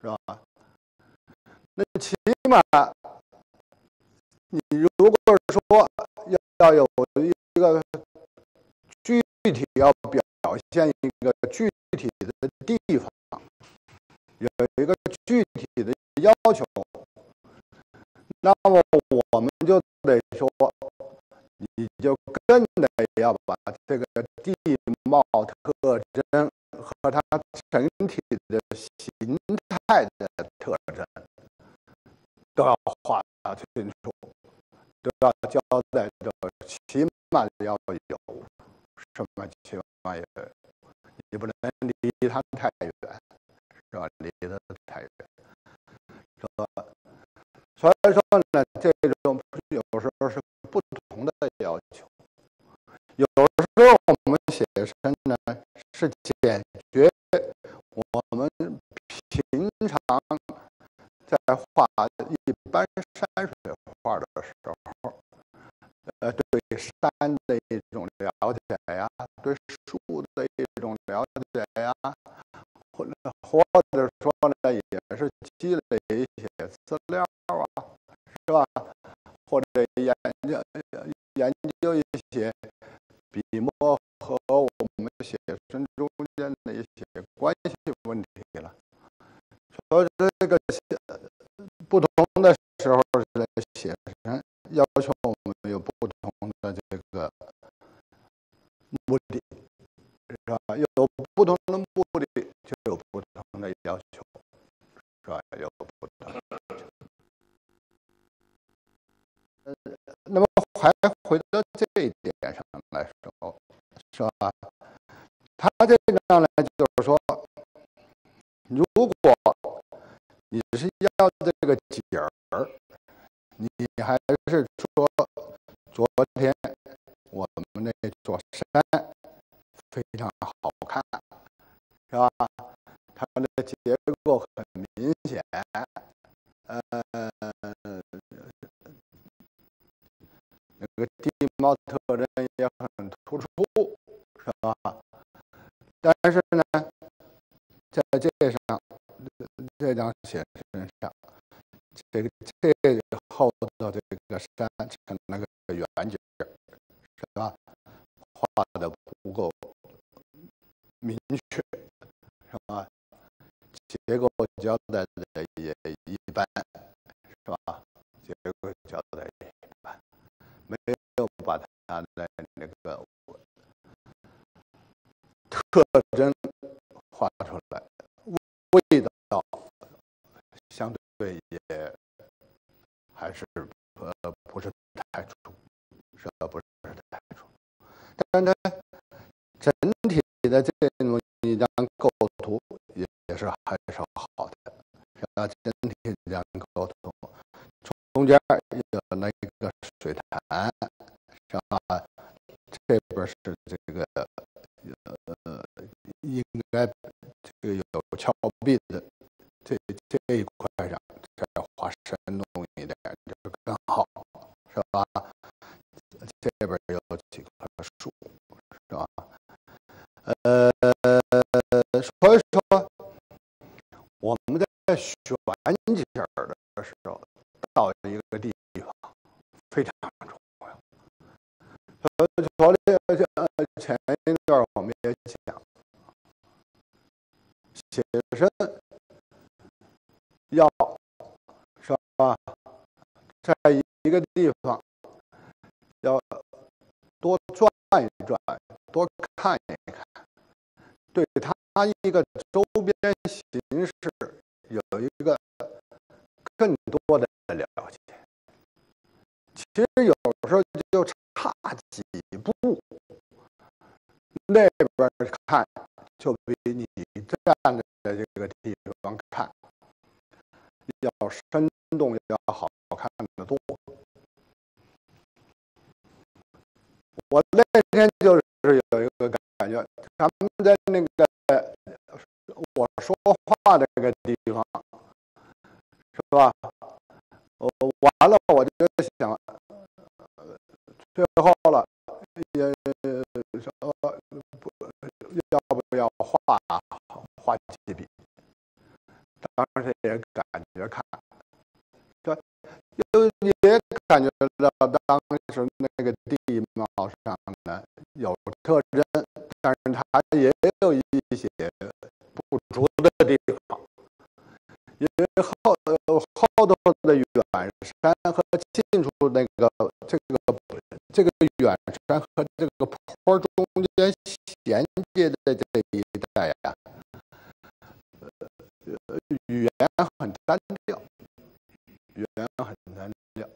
是吧？那起码，你如果说要要有一个具体要表现一个具体的地方，有一个具体的要求，那么我们就得说，你就更得要把这个地貌特征和它整体的形态的特征都要画清楚，都要交代的，起码要有什么起码也，你不能离它太远，是吧？离得太远，是吧？所以说呢，这种有时候是不同的要求，有时候我们写生呢是简决我们平常在画一般山水画的时候，呃，对山的一种了解呀，对树的一种了解呀，或者或者说呢，也是积累一些资料啊，是吧？或者研究研究一些笔墨和我们写生中间的一些关系问题了。所以这个不同的时候来写生，要求我们有不同的这个目的，是吧？有不同的目的，就有不同的要求，是吧？有不同的要求。呃，那么还回到这一点上来说，是吧？他这个呢，就是说，如果你是要这个景儿，你还是说昨天我们那座山非常好看，是吧？它的结构很明显，呃，那个地貌特征也很突出，是吧？但是呢，在这上这张写生上，这个这后头这个山成了个圆景，是吧？画的不够明确，是吧？结构交代的也一般，是吧？结构交代也一般，没有把它的那个特征画出来，味道相对也还是呃不是太出，是不是太出？但是呢，整体在这种一张构图也也是还是好的，啊？整体这张构图，中间有那个水潭，是吧？这边是这个呃，应该这个有峭壁的这这一块上再画生动一点就更好，是吧？这边有几棵树，呃，所以说我们在选景的时候，到一个地方非常重要。呃，昨天前一段我们也讲，写生要是吧，在一个地方要多转，多看一看，对它一个周边形势有一个更多的了解，其实有时候就差几步，那边看就比你站的这个地方看要生动，要好看的多。我那天就是，在那个我说话这个地方，是吧？我完了，我就想，最后了，也说不要不要画画几笔？当时也感觉看，对，就也感觉到当时那个地貌上呢有特征，但是它也有一些不足的地方，因为后后头的远山和近处那个这个这个远山和这个坡中间衔接的这一带呀，呃，语言很单调，语言很单调，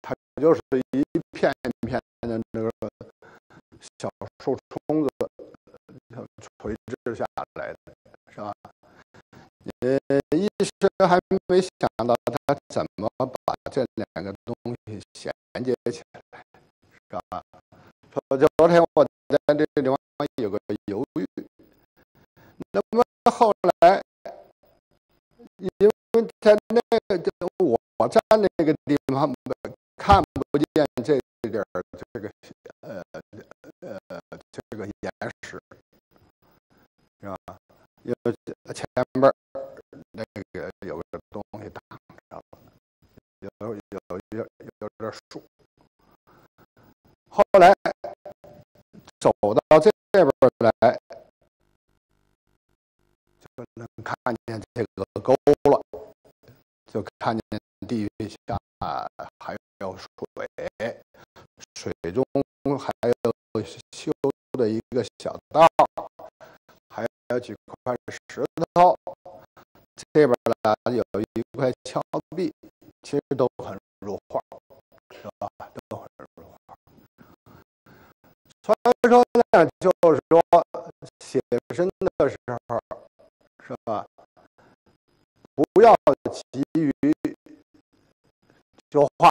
它就是一片片的那个小树丛子垂直下来的，是吧？呃，一时还没想到他怎么把这两个东西衔接起来，是吧？说昨天我在这个地方有个犹豫，那么后来，因为在那个我站那个地方看不见这点儿这个呃呃这个岩石，有前边那个有个东西挡着了，有有有有点树。后来走到这边来，就能看见这个沟了，就看见地下还有水，水中还有修的一个小道，有几块石头。这边呢有一块峭壁，其实都很入画，是吧？都很入画。所以说呢，就是说写生的时候，是吧？不要急于就画。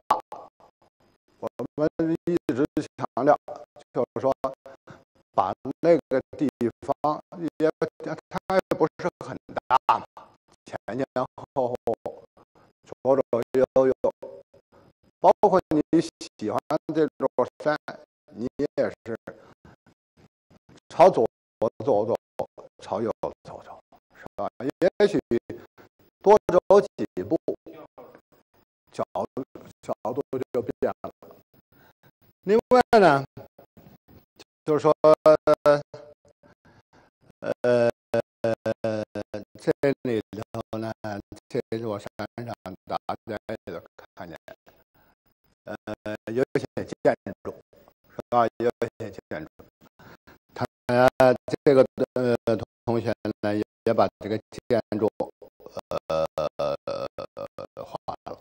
我们一直强调，就是说把那个地方也它也不是很大嘛，前前后后左左右右，包括你喜欢这座山，你也是朝左走走，朝右走走，是吧？也许多走几步，角角度就变了。另外呢，就是说，这里头呢，这座山上大家也都看见，呃，有些建筑，是吧？有些建筑，他这个呃同学呢也也把这个建筑呃画了，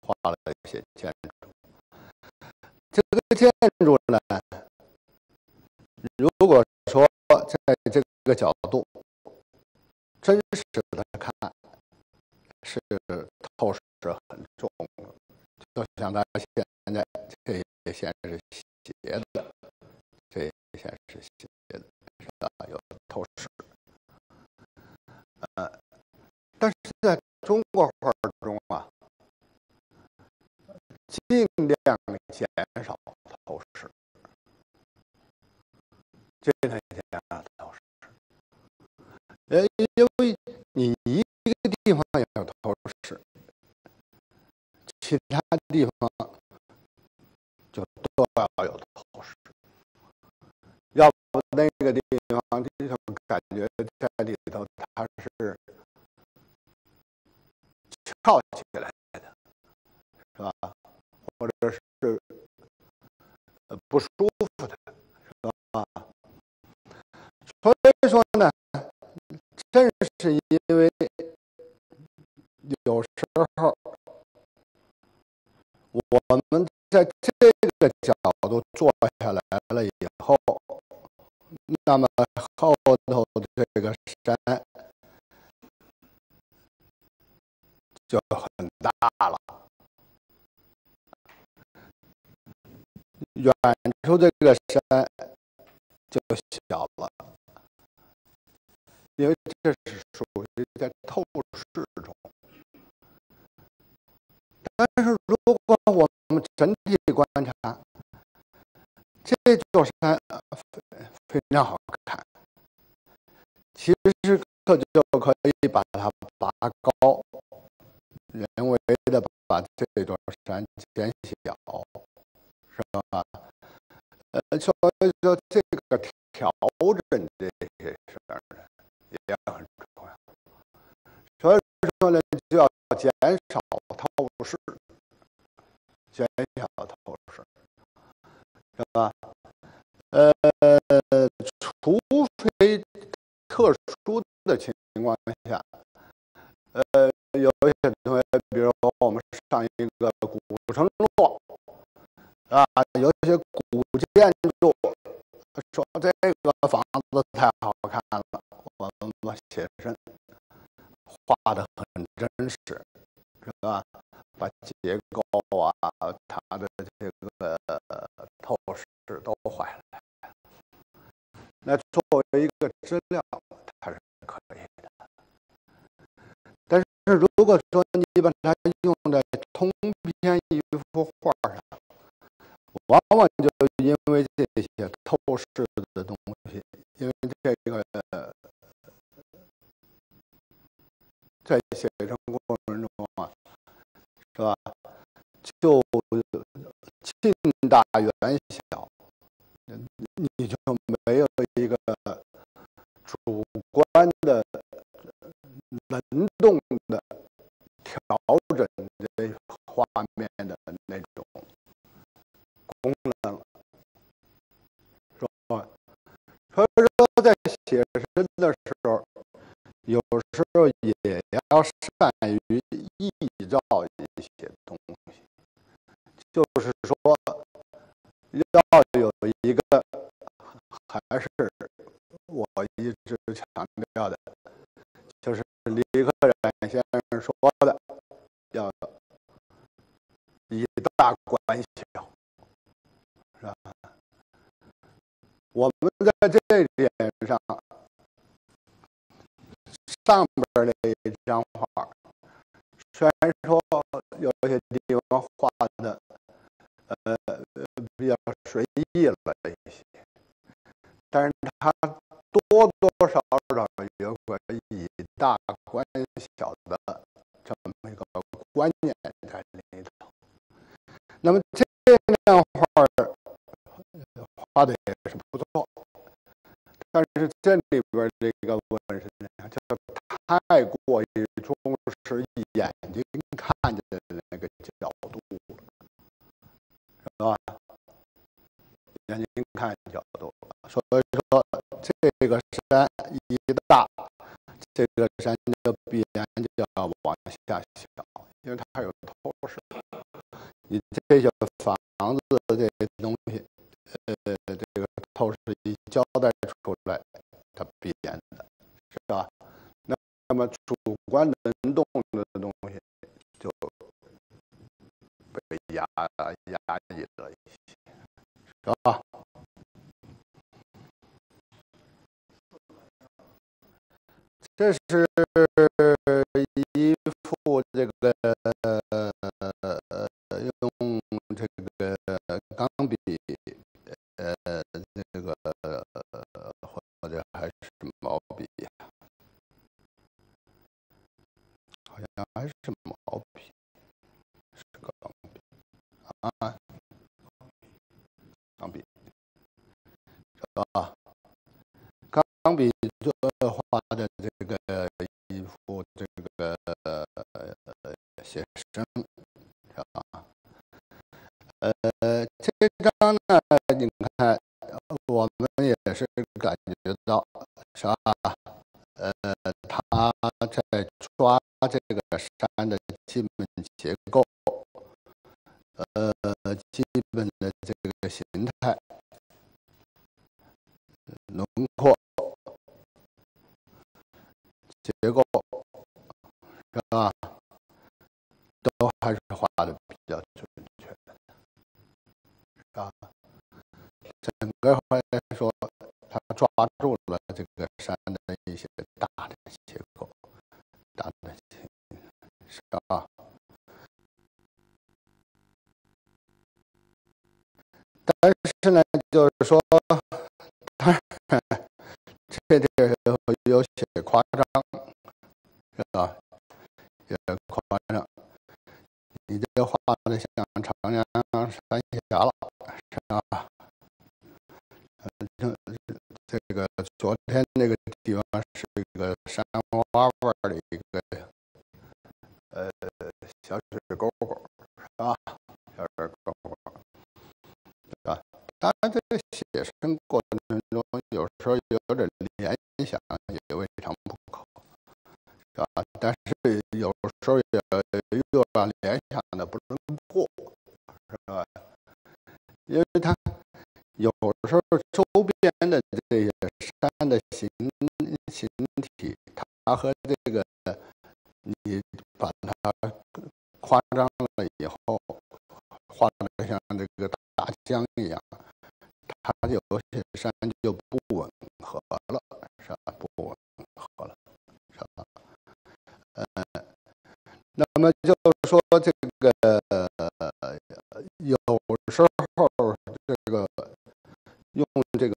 画了一些建筑。这个建筑呢，如果说在这个角度真实的看，是透视很重的，就像大家现在这一线是斜的，这一线是斜的，是吧？有透视。呃，但是在中国画中啊，尽量减少透视，尽量减少透视。呃，因为你一个地方有透视，其他地方就都要有透视，要不那个地方地方感觉在里头它是翘起来的，是吧？或者是不舒服的，是吧？所以说呢，正是因为个角度做下来了以后，那么后头这个山就很大了。远处这个山就小了，因为这是属于在透视中。但是如果我整体观察，这座山非常好看，其实可就可以把它拔高，人为的把这座山减小。是吧？呃，所以说这个调整这些事儿呢，也很重要。所以说呢，就要减少透视，减，是吧？呃，除非特殊的情况下，呃，有一些同学，比如说我们上一个古城落。啊，有些古建筑说这个房子太好看了，我们写生画的很真实，是吧？把结构啊，它的这个透视都画下来，那作为一个资料，它是可以的。但是如果说你把它用在通篇一幅画上，往往就因为这些透视的东西，因为这个在写生过程中啊，是吧？就近大远小，你就没有一个主观的能动的调调整这画面的那种。功能是吧？所以说，在写生的时候，有时候也要善于臆造一些东西，就是说，要有一个，还是我一直强调的，就是李克冉先生说的，以大观小。是吧？我们在这点上，上边的一张画，虽然说有些地方画的呃比较随意了一些，但是它多多少少有个以大观小的这么一个观念。那么这张画儿。画的也是不错，但是这里边这个纹身呢，就是太过于重视眼睛看见的那个角度了，是吧？眼睛看角度，所以说这个山一大，这个山就必然就要往下小，因为它有。你这些房子这些东西。呃，这个透视仪交代出来，它必然的，是吧？那那么主观能动的东西就被压压抑了一些，是吧？这是一抓这个山的基本结构，呃，基本的这个形态、轮廓、结构，是吧？都还是画就是说，当然这点有有些夸张，是吧？有点夸张。你这画的像长江三峡了，是吧？这个昨天那个地方是一个山洼洼的一个呃小水沟沟，是吧？当然，这个写生过程中有时候有点联想，也未尝不可，是吧？但是有时候也又让联想的不能过，是吧？因为它有时候周边的这些山的形形体，它和这个你把它夸张了以后，画的像这个大江一样，它有些山就不吻合了，是吧？不吻合了，是吧？呃，那么就是说这个有时候这个用这个，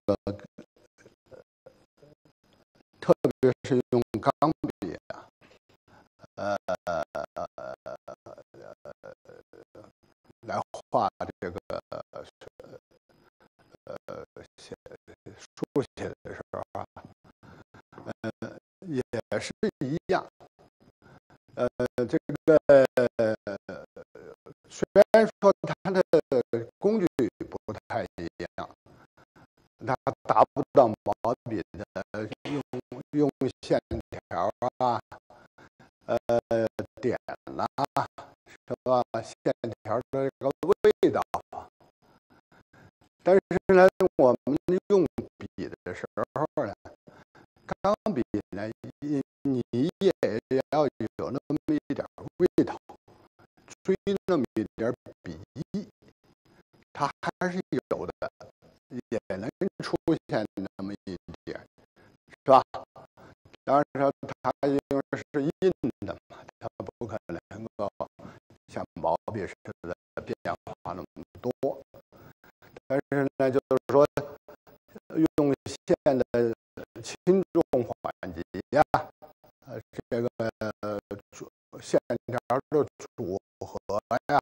特别是用钢线条啊，呃，点呐，是吧？线条的这个味道，但是呢，我们用笔的时候呢，钢笔呢，你你也要有那么一点味道，吹那么一点笔意，它还是有的，也能出现那么一点，是吧？当然说它因为是硬的嘛，它不可能够像毛笔似的变化那么多。但是呢，就是说用线的轻重缓急呀，呃，这个线条的组合呀，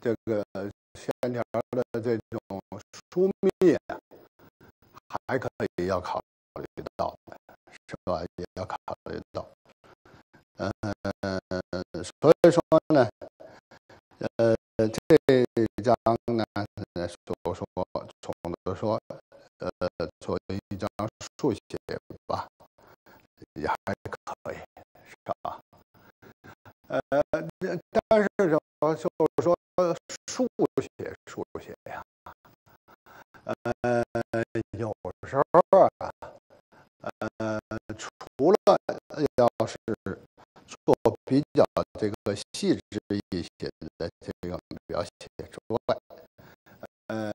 这个线条的这种疏密，还可以要考虑，吧？也要考虑到，嗯，所以说呢，呃，这张呢，说说总的说，呃，作为一张速写吧，也还可以，是吧？呃，但是说就是说速写速写呀，呃，有时候要是做比较这个细致一些的这个描写之外，呃，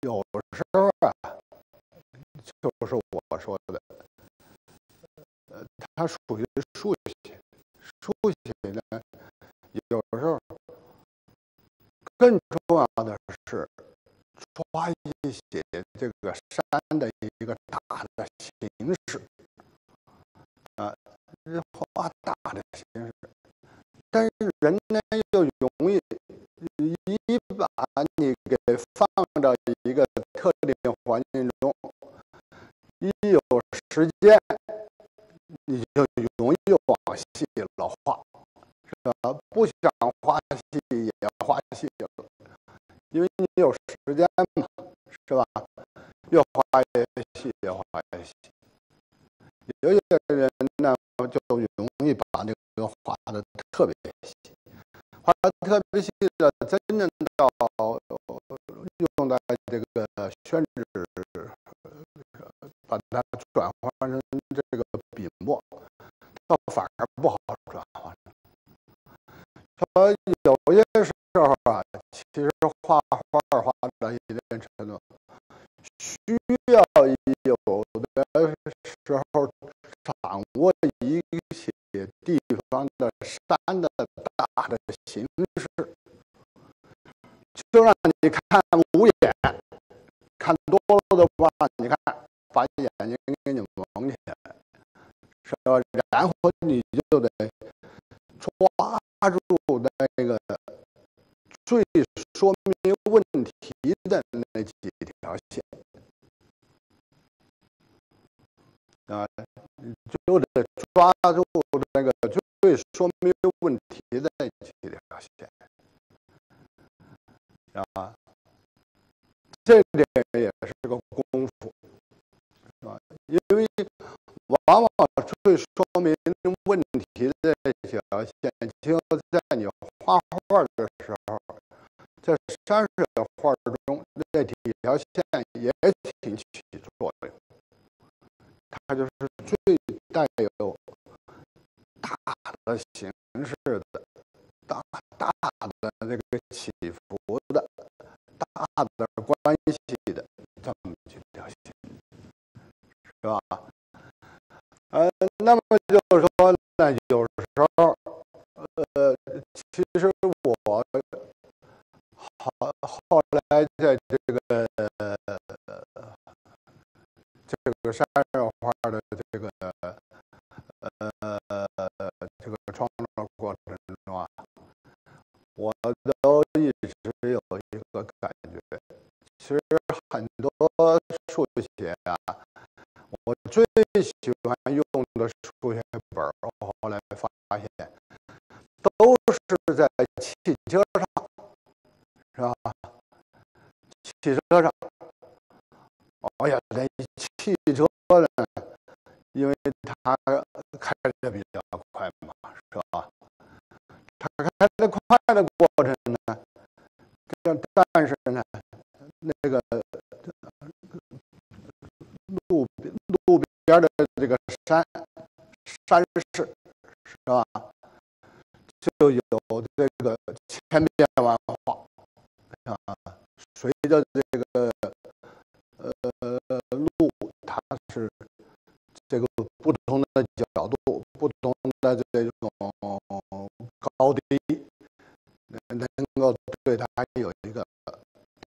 有时候啊，就是我说的，呃，它属于速写。书写呢，有时候更重要的是抓一些这个山的一个大的形式，大的形式。但是人呢又容易一把你给放到一个特定环境中，一有时间。你就容易往细了画，是吧？不想画细也画细了，因为你有时间嘛，是吧？越画越细，越画越细。有些人，容易把那个画的特别细，画的特别细的，真正到用的这个宣纸，把它转换成这个笔墨，倒反而不好转换。说有些时候啊，其实画画画到一定程度，需要有的时候掌握一些地方的山的大的形式，就让你看五眼，看多了的话，你看把眼睛给你蒙起来，是吧？然后你就得抓住那个最说明问题的那几条线啊，就得抓住那个最说明问题的几条线啊，这点也是个功夫，是吧？因为往往最说明问题的那条线，就在你画画的时候，在山水画中那几条线也挺，最带有大的形式的、大大的那个起伏的、大的关系的这么几条线，是吧？呃，那么就是说呢，有时候，呃，其实我好后来在都是在汽车上，是吧？汽车上，哎呀，这汽车呢，因为它开的比较快嘛，是吧？它开的快的过程呢，但但是呢，那个路路边的这个山山势是吧，就有这个千变万化啊，随着这个呃路，它是这个不同的角度、不同的这种高低，能能够对它有一个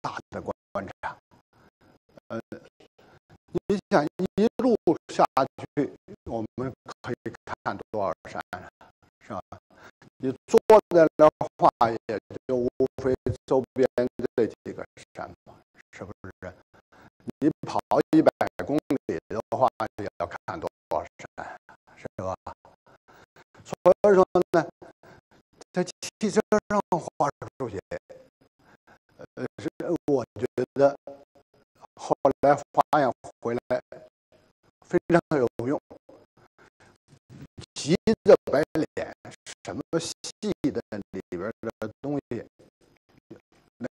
大的观察。呃，你想一路下去，我们可以看多少山，是吧？你坐在那画，也就无非周边这几个山嘛，是不是？你跑一百公里的话，也要看多少山，是吧？所以说呢，在汽车上画数学，呃，是我觉得后来发现回来非常有用。急着白，什么细的里边的东西，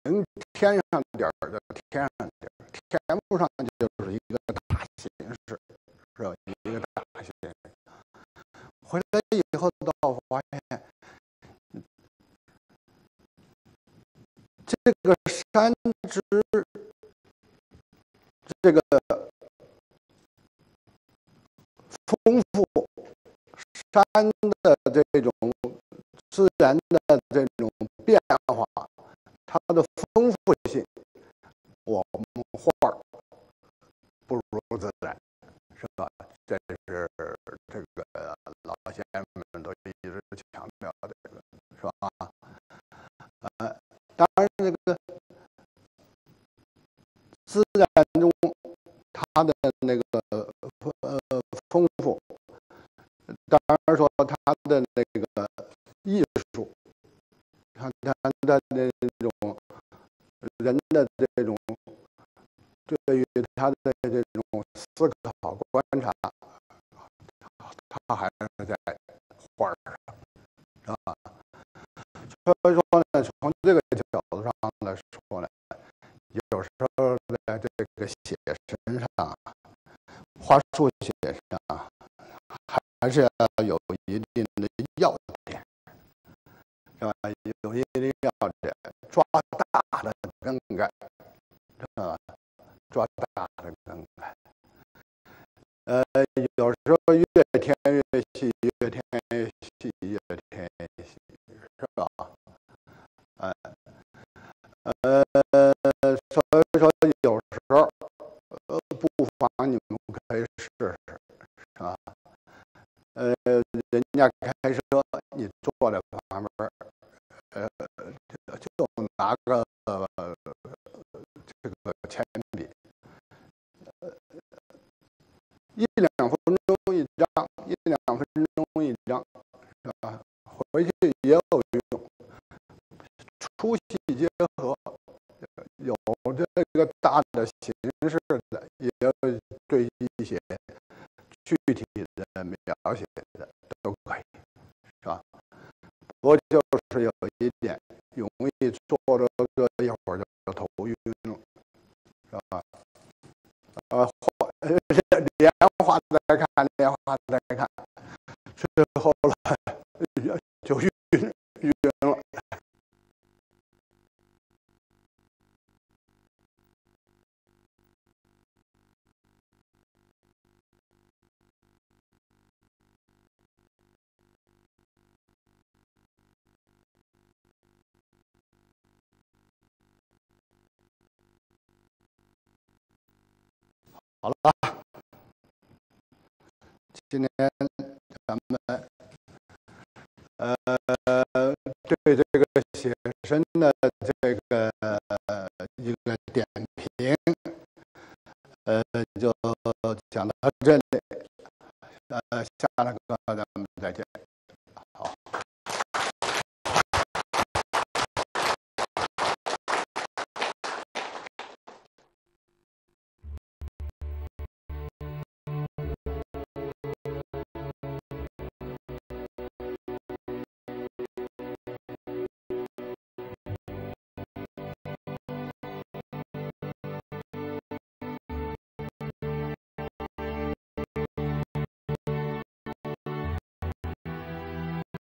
能添上点儿的添上点儿，添不上就是一个大形式，是吧？一个大形式。回来以后倒发现，这个山之这个丰富。山的这种自然的这种变化，它的丰富性，我们画儿不如自然，是吧？这是这个老先生们都一直强调的，这个是吧？呃，当然这个自然中它的那个呃丰富。当然说他的那个艺术，他他的那种人的这种对于他的这种思考观察，他还是在画儿上，啊。所以说呢，从这个角度上来说呢，有时候在这个写身上，画数学上，还是要有一定的要点，是吧？一定要点，抓大的更改，啊，抓大的更改。呃，有时候越填越细，回去也有用，粗细结合，有这个大的形式的，也有对一些具体的描写的都可以，是吧？我就是有一点，容易坐着坐一会儿就头晕了，是吧？呃，画连画再看，连画再看，最后就晕晕了。好了，今天咱们对这个写生的这个一个点评，呃就讲到这里，呃下了个